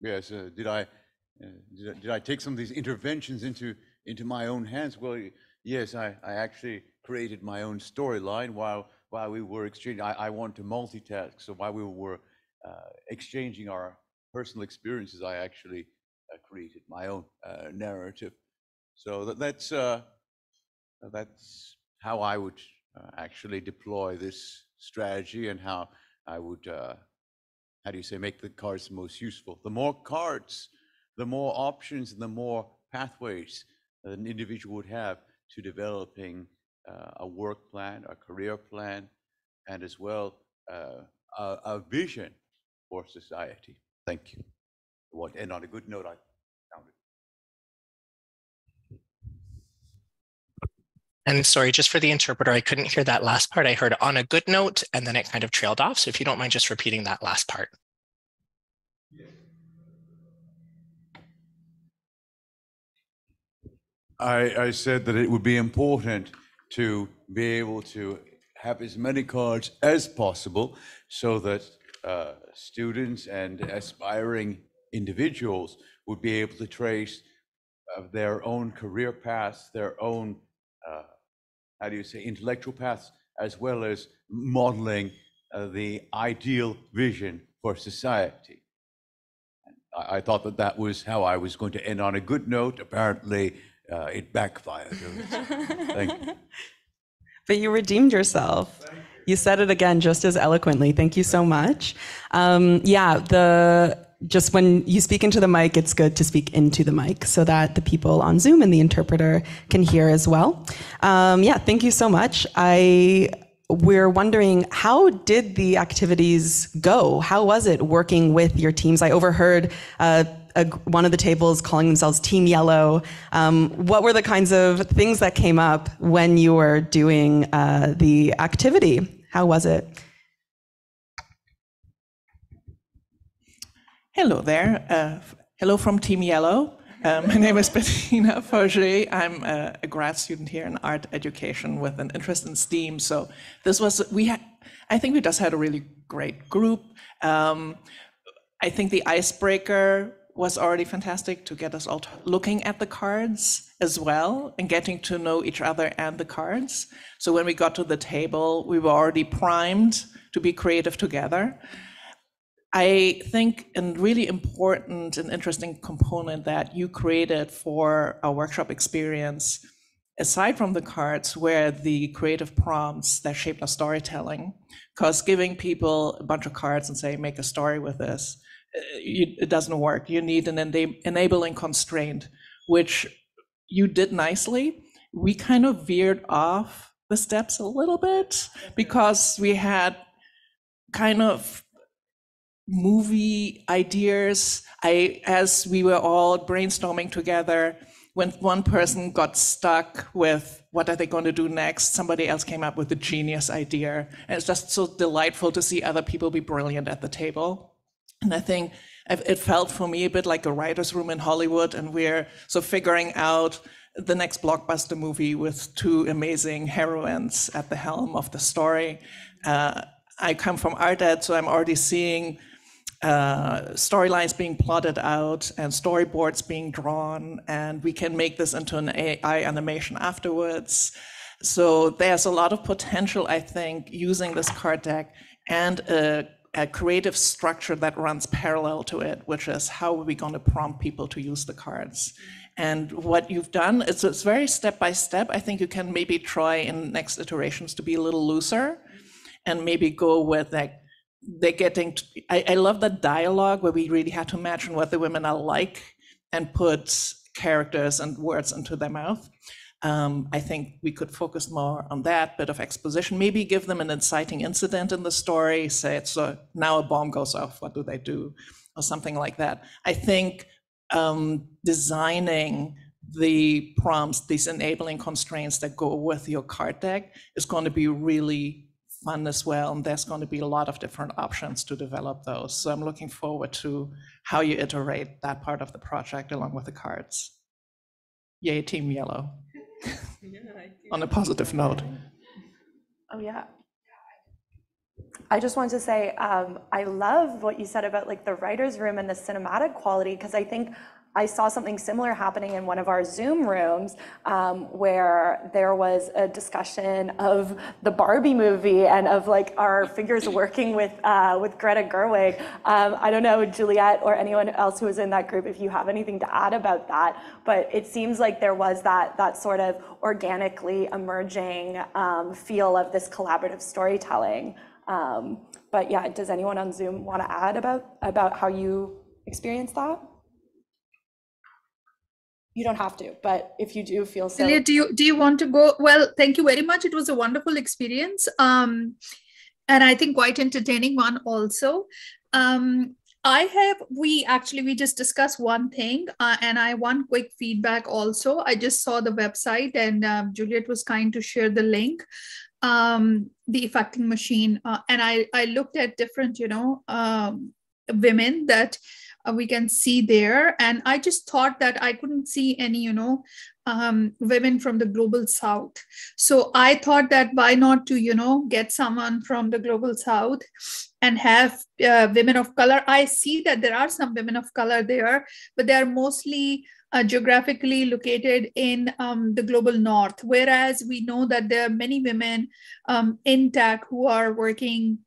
yes, uh, did I uh, did I, did I take some of these interventions into into my own hands? Well, yes, I, I actually created my own storyline while while we were exchanging. I, I want to multitask, so while we were uh, exchanging our personal experiences, I actually uh, created my own narrative. So that, that's uh, that's how I would uh, actually deploy this strategy and how I would, uh, how do you say, make the cards most useful. The more cards, the more options, and the more pathways an individual would have to developing uh, a work plan, a career plan, and as well uh, a, a vision for society. Thank you. What, and on a good note, I found it. And sorry, just for the interpreter, I couldn't hear that last part. I heard on a good note and then it kind of trailed off. So if you don't mind just repeating that last part. I, I said that it would be important to be able to have as many cards as possible so that uh, students and aspiring individuals would be able to trace uh, their own career paths, their own, uh, how do you say, intellectual paths, as well as modeling uh, the ideal vision for society. I, I thought that that was how I was going to end on a good note. Apparently, uh, it backfired. Thank you. But you redeemed yourself. You said it again just as eloquently. Thank you so much. Um, yeah, the just when you speak into the mic, it's good to speak into the mic so that the people on Zoom and the interpreter can hear as well. Um, yeah, thank you so much. I we're wondering how did the activities go? How was it working with your teams? I overheard uh, a, one of the tables calling themselves Team Yellow. Um, what were the kinds of things that came up when you were doing uh, the activity? How was it? Hello there. Uh, hello from Team Yellow. Um, my name is Bettina Forger. I'm a, a grad student here in art education with an interest in STEAM. So this was we had. I think we just had a really great group. Um, I think the icebreaker was already fantastic to get us all looking at the cards as well and getting to know each other and the cards. So when we got to the table, we were already primed to be creative together. I think a really important and interesting component that you created for our workshop experience, aside from the cards, were the creative prompts that shaped our storytelling. Because giving people a bunch of cards and say, make a story with this, uh, it doesn't work. You need an enabling constraint, which you did nicely. We kind of veered off the steps a little bit because we had kind of movie ideas. I, as we were all brainstorming together, when one person got stuck with what are they going to do next, somebody else came up with a genius idea. And it's just so delightful to see other people be brilliant at the table. And I think it felt for me a bit like a writer's room in Hollywood, and we're so figuring out the next blockbuster movie with two amazing heroines at the helm of the story. Uh, I come from art ed, so I'm already seeing uh, storylines being plotted out and storyboards being drawn, and we can make this into an AI animation afterwards. So there's a lot of potential, I think, using this card deck and a, a creative structure that runs parallel to it, which is how are we going to prompt people to use the cards? And what you've done, it's, it's very step by step. I think you can maybe try in next iterations to be a little looser and maybe go with like they're getting I love that dialogue where we really had to imagine what the women are like and put characters and words into their mouth. Um, i think we could focus more on that bit of exposition maybe give them an inciting incident in the story say it's a, now a bomb goes off what do they do? Or something like that. I think um, designing the prompts these enabling constraints that go with your card deck is going to be really fun as well. And there's going to be a lot of different options to develop those. So I'm looking forward to how you iterate that part of the project along with the cards. Yay, Team Yellow. On a positive note. Oh, yeah. I just wanted to say, um, I love what you said about like the writer's room and the cinematic quality, because I think I saw something similar happening in one of our Zoom rooms um, where there was a discussion of the Barbie movie and of like our figures working with uh, with Greta Gerwig. Um, I don't know, Juliet or anyone else who was in that group, if you have anything to add about that. But it seems like there was that that sort of organically emerging um, feel of this collaborative storytelling. Um, but yeah, does anyone on Zoom want to add about about how you experienced that? You don't have to, but if you do feel so. Celia, do you do you want to go? Well, thank you very much. It was a wonderful experience, um, and I think quite entertaining one also. Um, I have we actually we just discussed one thing, uh, and I want quick feedback also. I just saw the website, and um, Juliet was kind to share the link, um, the Affecting Machine, uh, and I I looked at different you know um, women that we can see there. And I just thought that I couldn't see any, you know, um, women from the global south. So I thought that why not to, you know, get someone from the global south and have uh, women of color. I see that there are some women of color there, but they are mostly uh, geographically located in um, the global north. Whereas we know that there are many women um, in tech who are working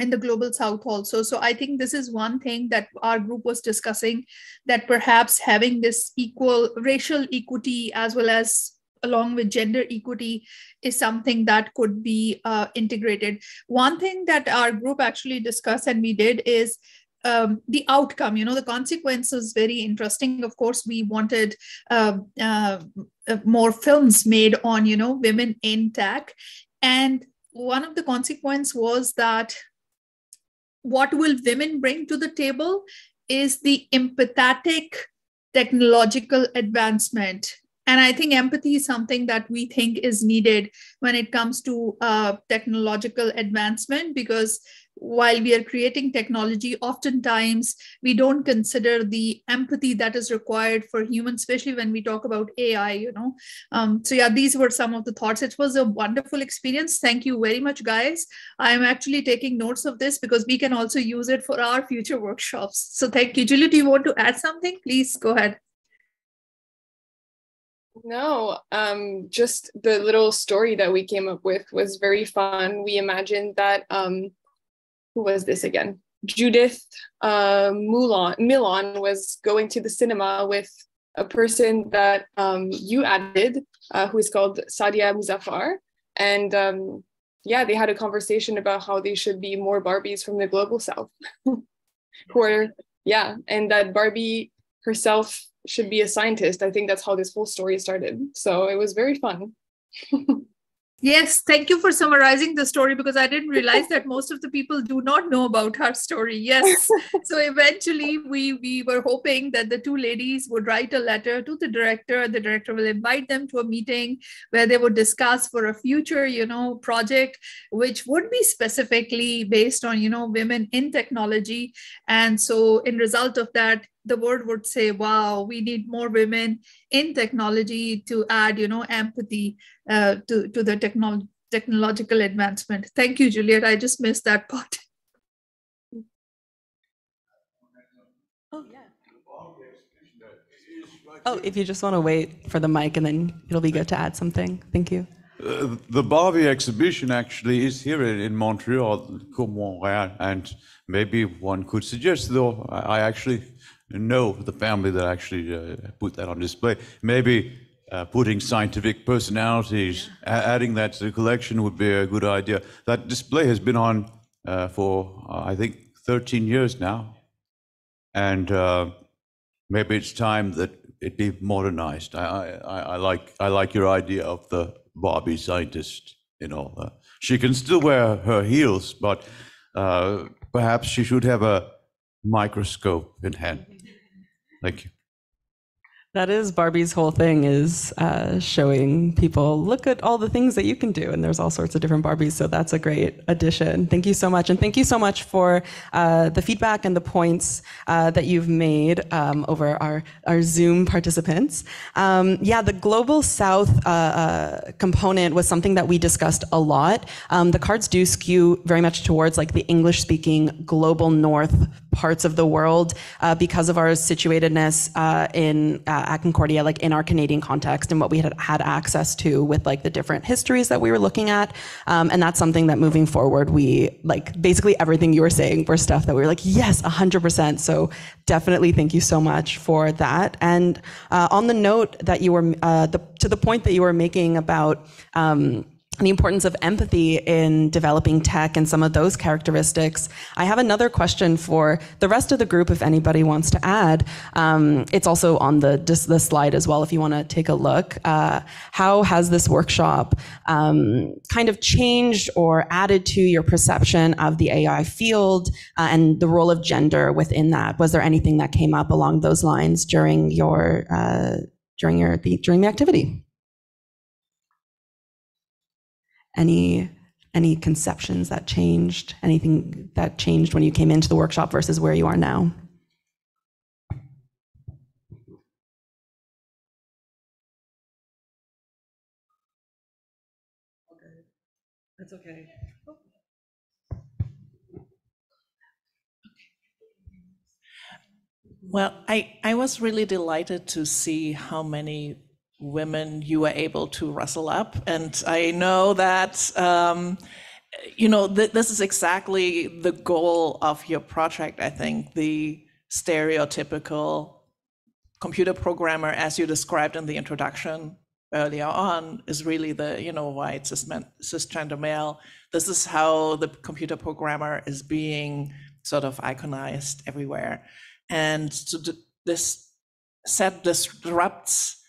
in the global south also. So i think this is one thing that our group was discussing that perhaps having this equal racial equity as well as along with gender equity is something that could be uh, integrated. One thing that our group actually discussed and we did is um, the outcome. You know the consequence is very interesting. Of course we wanted uh, uh, more films made on you know women in tech. And one of the consequence was that what will women bring to the table is the empathetic technological advancement and i think empathy is something that we think is needed when it comes to uh, technological advancement because while we are creating technology, oftentimes we don't consider the empathy that is required for humans, especially when we talk about AI, you know. Um, so yeah, these were some of the thoughts. It was a wonderful experience. Thank you very much, guys. I'm actually taking notes of this because we can also use it for our future workshops. So thank you. Julie, do you want to add something? Please go ahead. No, um, just the little story that we came up with was very fun. We imagined that um, who was this again? Judith uh, Milhon was going to the cinema with a person that um, you added, uh, who is called Saadia Muzaffar. And um, yeah, they had a conversation about how they should be more Barbies from the global south. who are, yeah, and that Barbie herself should be a scientist. I think that's how this whole story started. So it was very fun. Yes, thank you for summarizing the story because I didn't realize that most of the people do not know about her story. Yes. so eventually we we were hoping that the two ladies would write a letter to the director. The director will invite them to a meeting where they would discuss for a future, you know, project which would be specifically based on, you know, women in technology. And so in result of that, the world would say, wow, we need more women in technology to add, you know, empathy uh, to, to the technolo- technological advancement. Thank you, Juliet. I just missed that part. Oh, yeah. Oh, if you just want to wait for the mic and then it'll be good to add something. Thank you. Uh, the Barbie exhibition actually is here in, in Montreal, Montreal, and maybe one could suggest, though, I, I actually know the family that actually uh, put that on display. Maybe uh, putting scientific personalities, yeah. adding that to the collection would be a good idea. That display has been on uh, for, uh, I think, 13 years now. And uh, maybe it's time that it be modernized. I, I, I, like, I like your idea of the Barbie scientist, you know. Uh, she can still wear her heels, but perhaps she should have a microscope in hand. Thank you. That is Barbie's whole thing is uh, showing people, look at all the things that you can do. And there's all sorts of different Barbies. So that's a great addition. Thank you so much. And thank you so much for uh, the feedback and the points uh, that you've made um, over our, our Zoom participants. Um, yeah, the Global South uh, uh, component was something that we discussed a lot. Um, the cards do skew very much towards like the English speaking global North parts of the world uh, because of our situatedness in at Concordia, like in our Canadian context and what we had had access to with like the different histories that we were looking at. Um, and that's something that moving forward, we like basically everything you were saying were stuff that we were like, yes, 100%. So definitely thank you so much for that. And uh, on the note that you were, uh, the, to the point that you were making about, um, the importance of empathy in developing tech and some of those characteristics. I have another question for the rest of the group if anybody wants to add. Um, it's also on the, the slide as well if you want to take a look. Uh, how has this workshop um, kind of changed or added to your perception of the AI field uh, and the role of gender within that? Was there anything that came up along those lines during your uh, during your the, during the activity? Any any conceptions that changed anything that changed when you came into the workshop versus where you are now Okay. that's okay Well, I, I was really delighted to see how many women you were able to rustle up. And I know that, um, you know, th- this is exactly the goal of your project, I think, the stereotypical computer programmer, as you described in the introduction earlier on, is really the, you know, white cisgender male. This is how the computer programmer is being sort of iconized everywhere. And so this set disrupts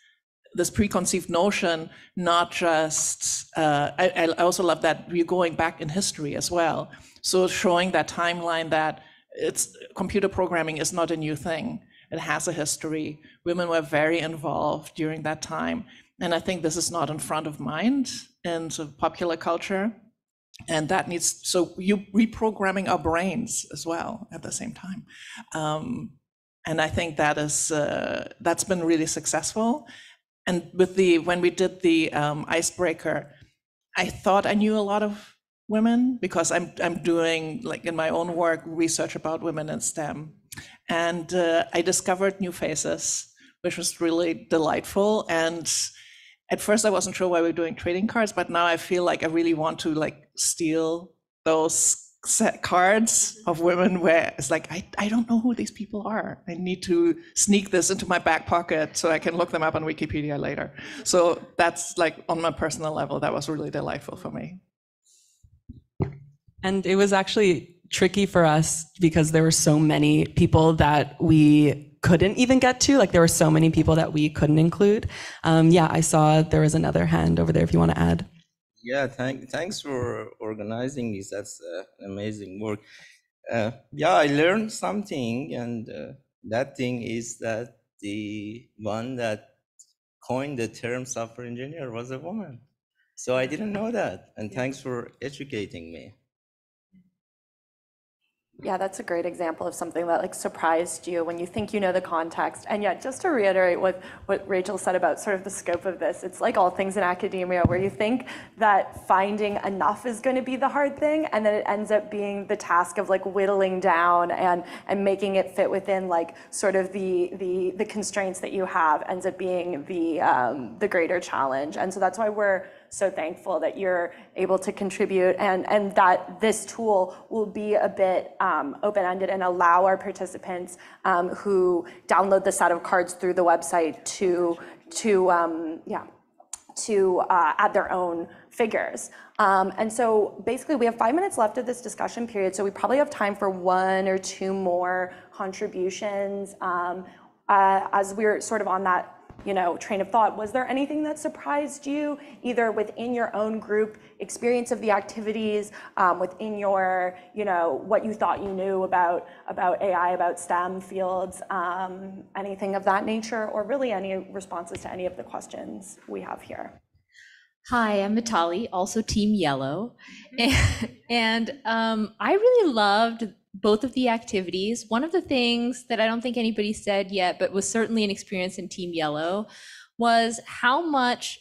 this preconceived notion, not just, uh, I, I also love that we're going back in history as well. So showing that timeline that it's computer programming is not a new thing. It has a history. Women were very involved during that time. And I think this is not in front of mind in sort of popular culture. And that needs, so you reprogramming our brains as well at the same time. Um, and I think that is, uh, that's been really successful and with the when we did the um, icebreaker, I thought I knew a lot of women because I'm I'm doing like in my own work research about women in STEM, and uh, I discovered new faces, which was really delightful. And at first, I wasn't sure why we are doing trading cards, but now I feel like I really want to like steal those set cards of women where it's like I, I don't know who these people are. I need to sneak this into my back pocket so i can look them up on wikipedia later. So that's like on my personal level that was really delightful for me. And it was actually tricky for us because there were so many people that we couldn't even get to. Like there were so many people that we couldn't include. Um, yeah i saw there was another hand over there if you want to add yeah, thank, thanks for organizing this. That's uh, amazing work. Uh, yeah, I learned something, and uh, that thing is that the one that coined the term software engineer was a woman. So I didn't know that, and thanks for educating me. Yeah, that's a great example of something that like surprised you when you think you know the context. And yet, just to reiterate what, what Rachel said about sort of the scope of this, it's like all things in academia where you think that finding enough is going to be the hard thing, and then it ends up being the task of like whittling down and and making it fit within like sort of the the the constraints that you have ends up being the um, the greater challenge. And so that's why we're so thankful that you're able to contribute and, and that this tool will be a bit um, open-ended and allow our participants um, who download the set of cards through the website to, to um, yeah, to uh, add their own figures. Um, and so basically we have five minutes left of this discussion period, so we probably have time for one or two more contributions. Um, uh, as we're sort of on that you know, train of thought, was there anything that surprised you, either within your own group experience of the activities, um, within your, you know, what you thought you knew about about AI, about STEM fields, um, anything of that nature, or really any responses to any of the questions we have here? Hi, I'm Mitali, also Team Yellow. And, and um, I really loved both of the activities. One of the things that I don't think anybody said yet, but was certainly an experience in Team Yellow, was how much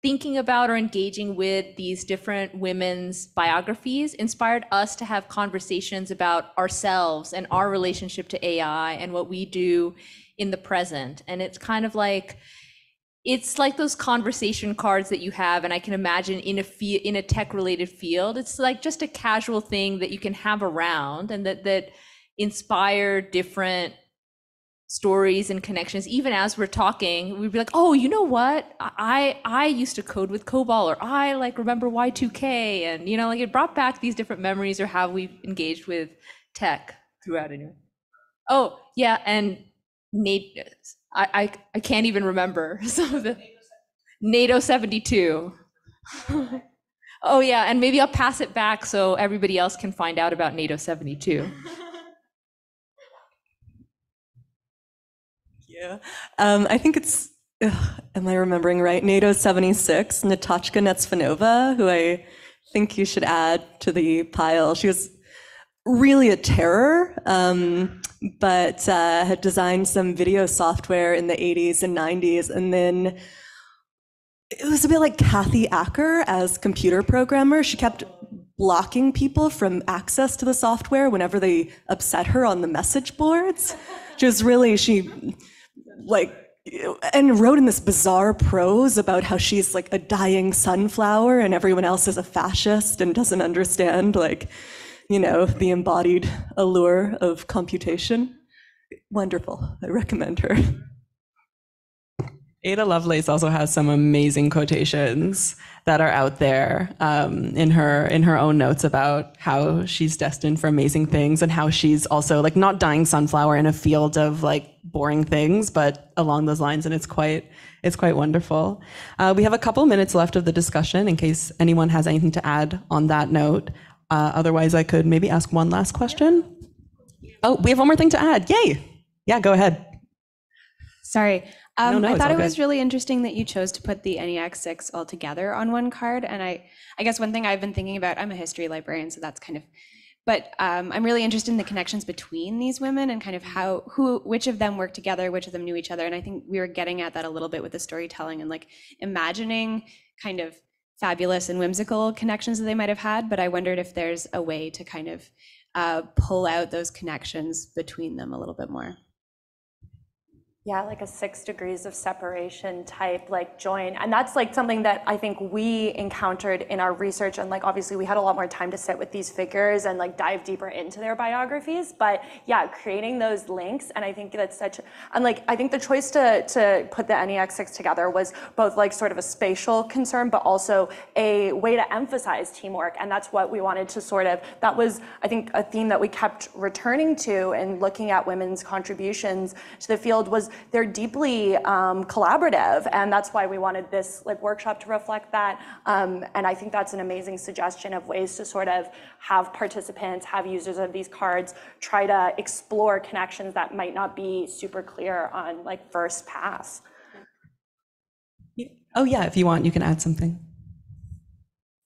thinking about or engaging with these different women's biographies inspired us to have conversations about ourselves and our relationship to AI and what we do in the present. And it's kind of like, it's like those conversation cards that you have and i can imagine in a in a tech related field it's like just a casual thing that you can have around and that that inspire different stories and connections. Even as we're talking we'd be like oh you know what? I i used to code with cobol or i like remember y2k and you know like it brought back these different memories or how we've engaged with tech throughout anyway. Oh yeah and nate I, I, I can't even remember of the NATO 72. oh yeah, and maybe I'll pass it back so everybody else can find out about NATO 72. Yeah, um, I think it's. ugh, am I remembering right? NATO 76, Netochka Nezvanova, who I think you should add to the pile. She was really a terror, um, but uh, had designed some video software in the 80s and 90s. And then it was a bit like Kathy Acker as computer programmer. She kept blocking people from access to the software whenever they upset her on the message boards. Was really, she like, and wrote in this bizarre prose about how she's like a dying sunflower and everyone else is a fascist and doesn't understand like you know, the embodied allure of computation. Wonderful. I recommend her. Ada Lovelace also has some amazing quotations that are out there um, in her in her own notes about how she's destined for amazing things and how she's also like not dying sunflower in a field of like boring things, but along those lines, and it's quite it's quite wonderful. Uh, we have a couple minutes left of the discussion in case anyone has anything to add on that note. Uh, otherwise, I could maybe ask one last question. Oh, we have one more thing to add. Yay! Yeah, go ahead. Sorry. Um, No, no, I thought it was really interesting that you chose to put the ENIAC 6 all together on one card. And I, I guess one thing I've been thinking about, I'm a history librarian, so that's kind of, but um, I'm really interested in the connections between these women and kind of how, who, which of them worked together, which of them knew each other. And I think we were getting at that a little bit with the storytelling and like imagining kind of fabulous and whimsical connections that they might have had. But I wondered if there's a way to kind of uh, pull out those connections between them a little bit more. Yeah, like a six degrees of separation type, like join. And that's like something that I think we encountered in our research. And like, obviously, we had a lot more time to sit with these figures and like dive deeper into their biographies. But yeah, creating those links. And I think that's such, and like, I think the choice to, to put the ENIAC6 together was both like sort of a spatial concern, but also a way to emphasize teamwork. And that's what we wanted to sort of, that was, I think, a theme that we kept returning to and looking at women's contributions to the field was they're deeply um, collaborative, and that's why we wanted this like workshop to reflect that. Um, and I think that's an amazing suggestion of ways to sort of have participants, have users of these cards try to explore connections that might not be super clear on like first pass. Oh yeah, if you want, you can add something.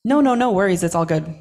No, no, no worries. It's all good.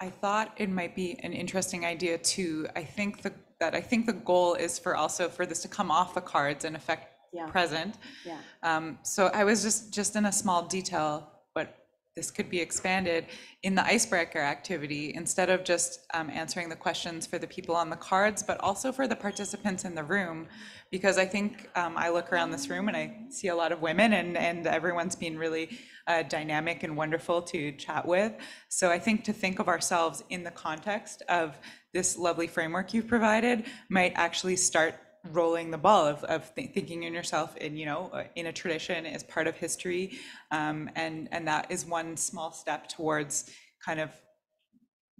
I thought it might be an interesting idea too. I think the, that I think the goal is for also for this to come off the cards and affect Yeah. present. Yeah. Um, so I was just, just in a small detail, but this could be expanded in the icebreaker activity, instead of just um, answering the questions for the people on the cards, but also for the participants in the room. Because I think um, I look around this room and I see a lot of women and, and everyone's been really uh, dynamic and wonderful to chat with. So I think to think of ourselves in the context of this lovely framework you've provided might actually start rolling the ball of, of thi- thinking in yourself in you know uh, in a tradition as part of history um, and and that is one small step towards kind of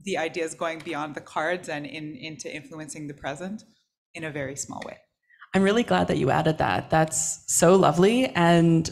the ideas going beyond the cards and in into influencing the present in a very small way. I'm really glad that you added that. That's so lovely. And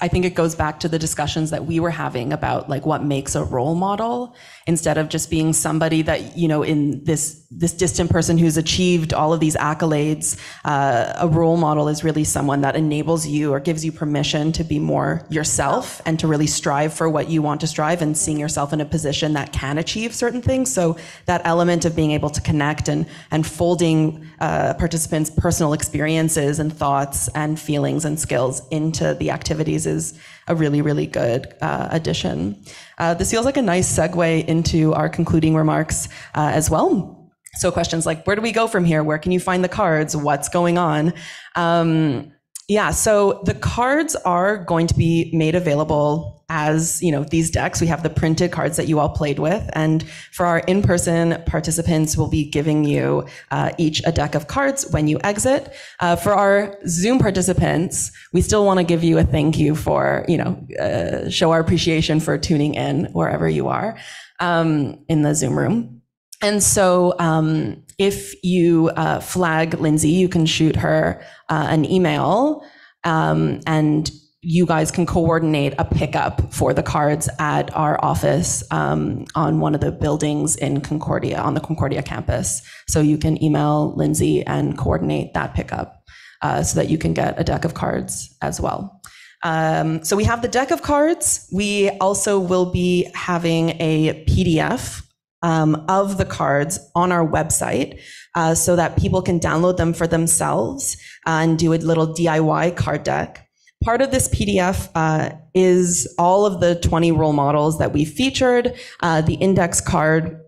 I think it goes back to the discussions that we were having about like what makes a role model instead of just being somebody that, you know, in this this distant person who's achieved all of these accolades. Uh, a role model is really someone that enables you or gives you permission to be more yourself and to really strive for what you want to strive and seeing yourself in a position that can achieve certain things. So that element of being able to connect and and folding uh, participants' personal experiences and thoughts and feelings and skills into the activities is a really really good uh, addition. Uh, this feels like a nice segue into our concluding remarks uh, as well. So questions like, where do we go from here? Where can you find the cards? What's going on? Um, yeah, so the cards are going to be made available as, you know, these decks. We have the printed cards that you all played with. And for our in-person participants, we'll be giving you uh, each a deck of cards when you exit. Uh, for our Zoom participants, we still want to give you a thank you for, you know, uh, show our appreciation for tuning in wherever you are um, in the Zoom room. And so, um, if you uh, flag Lindsay, you can shoot her uh, an email, um, and you guys can coordinate a pickup for the cards at our office um, on one of the buildings in Concordia, on the Concordia campus. So you can email Lindsay and coordinate that pickup uh, so that you can get a deck of cards as well. Um, so we have the deck of cards. We also will be having a PDF um, of the cards on our website uh, so that people can download them for themselves and do a little DIY card deck. Part of this PDF uh, is all of the 20 role models that we featured, uh, the index card,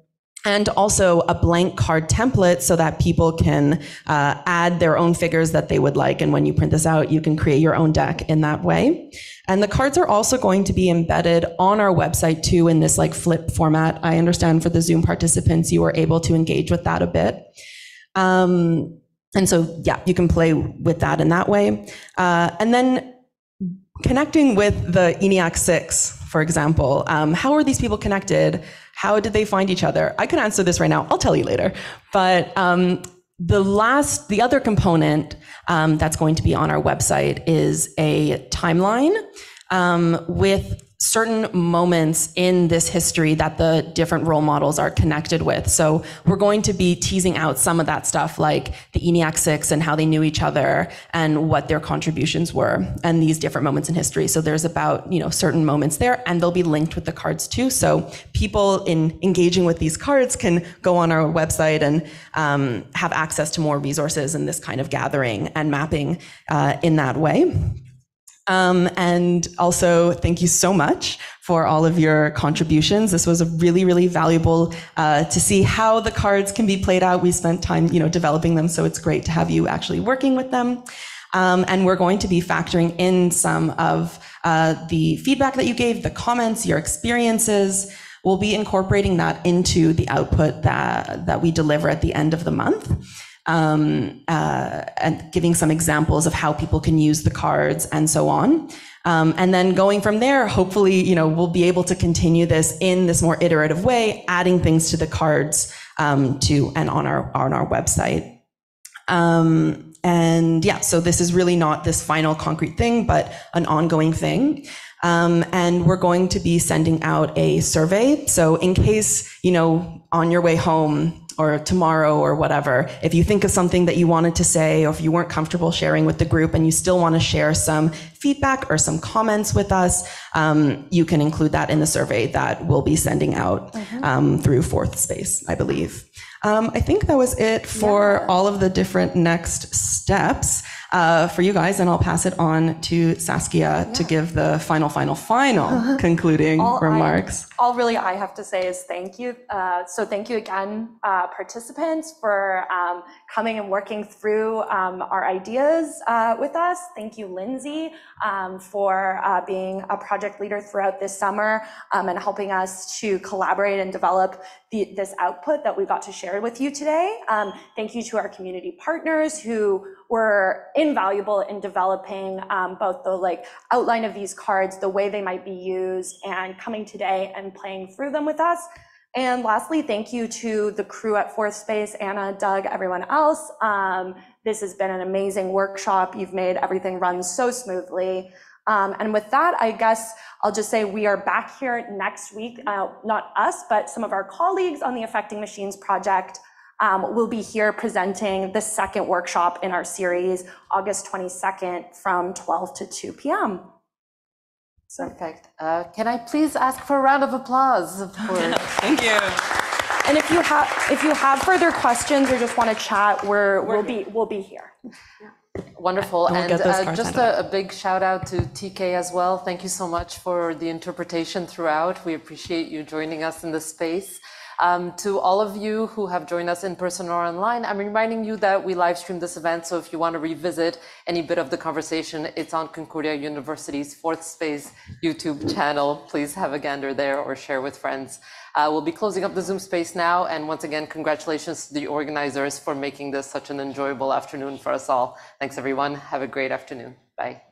and also a blank card template so that people can uh, add their own figures that they would like. And when you print this out, you can create your own deck in that way. And the cards are also going to be embedded on our website too in this like flip format. I understand for the Zoom participants, you were able to engage with that a bit. Um, and so, yeah, you can play with that in that way. Uh, and then connecting with the ENIAC 6, for example, um, how are these people connected? How did they find each other? I could answer this right now. I'll tell you later. But um, the last, the other component um, that's going to be on our website is a timeline um, with certain moments in this history that the different role models are connected with. So we're going to be teasing out some of that stuff, like the ENIAC Six and how they knew each other and what their contributions were, and these different moments in history. So there's about you know certain moments there, and they'll be linked with the cards too. So people in engaging with these cards can go on our website and um, have access to more resources and this kind of gathering and mapping uh, in that way. Um, and also, thank you so much for all of your contributions. This was a really, really valuable uh, to see how the cards can be played out. We spent time, you know, developing them, so it's great to have you actually working with them. Um, and we're going to be factoring in some of uh, the feedback that you gave, the comments, your experiences. We'll be incorporating that into the output that that we deliver at the end of the month um, uh, and giving some examples of how people can use the cards and so on. Um, and then going from there, hopefully, you know, we'll be able to continue this in this more iterative way, adding things to the cards um, to and on our on our website. Um, and yeah, so this is really not this final concrete thing, but an ongoing thing. Um, and we're going to be sending out a survey. So in case, you know, on your way home or tomorrow or whatever, if you think of something that you wanted to say or if you weren't comfortable sharing with the group and you still want to share some feedback or some comments with us, um, you can include that in the survey that we'll be sending out um, through Fourth Space, I believe. Um, I think that was it for all of the different next steps uh, for you guys, and I'll pass it on to Saskia to give the final, final, final concluding All I- remarks. all really I have to say is thank you. Uh, so thank you again, uh, participants, for um, coming and working through um, our ideas uh, with us. Thank you, Lindsay, um, for uh, being a project leader throughout this summer um, and helping us to collaborate and develop the, this output that we got to share with you today. Um, thank you to our community partners who were invaluable in developing um, both the like outline of these cards, the way they might be used, and coming today and playing through them with us. And lastly, thank you to the crew at Fourth Space, Anna, Doug, everyone else. Um, this has been an amazing workshop. You've made everything run so smoothly. Um, and with that, I guess I'll just say we are back here next week. Uh, not us, but some of our colleagues on the Affecting Machines project will be here presenting the second workshop in our series, August 22nd from 12 to 2 p.m. Perfect. Uh, Can I please ask for a round of applause for? Thank you. And if you have if you have further questions or just want to chat, we're we'll be we'll be here. Wonderful. And we'll And uh, just a, a big shout out to TK as well. Thank you so much for the interpretation throughout. We appreciate you joining us in this space. Um, to all of you who have joined us in person or online, I'm reminding you that we live stream this event. So if you want to revisit any bit of the conversation, it's on Concordia University's Fourth Space YouTube channel. Please have a gander there or share with friends. Uh, we'll be closing up the Zoom space now. And once again, congratulations to the organizers for making this such an enjoyable afternoon for us all. Thanks, everyone. Have a great afternoon. Bye.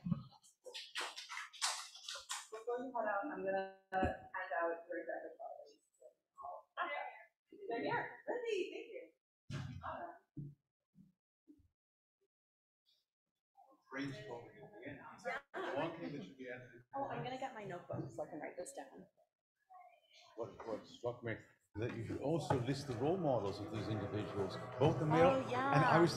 I'm gonna hand out your They're here. Thank you. Oh, I'm gonna get my notebook so I can write this down. What, what struck me, that you should also list the role models of these individuals, both the male, Oh, and I was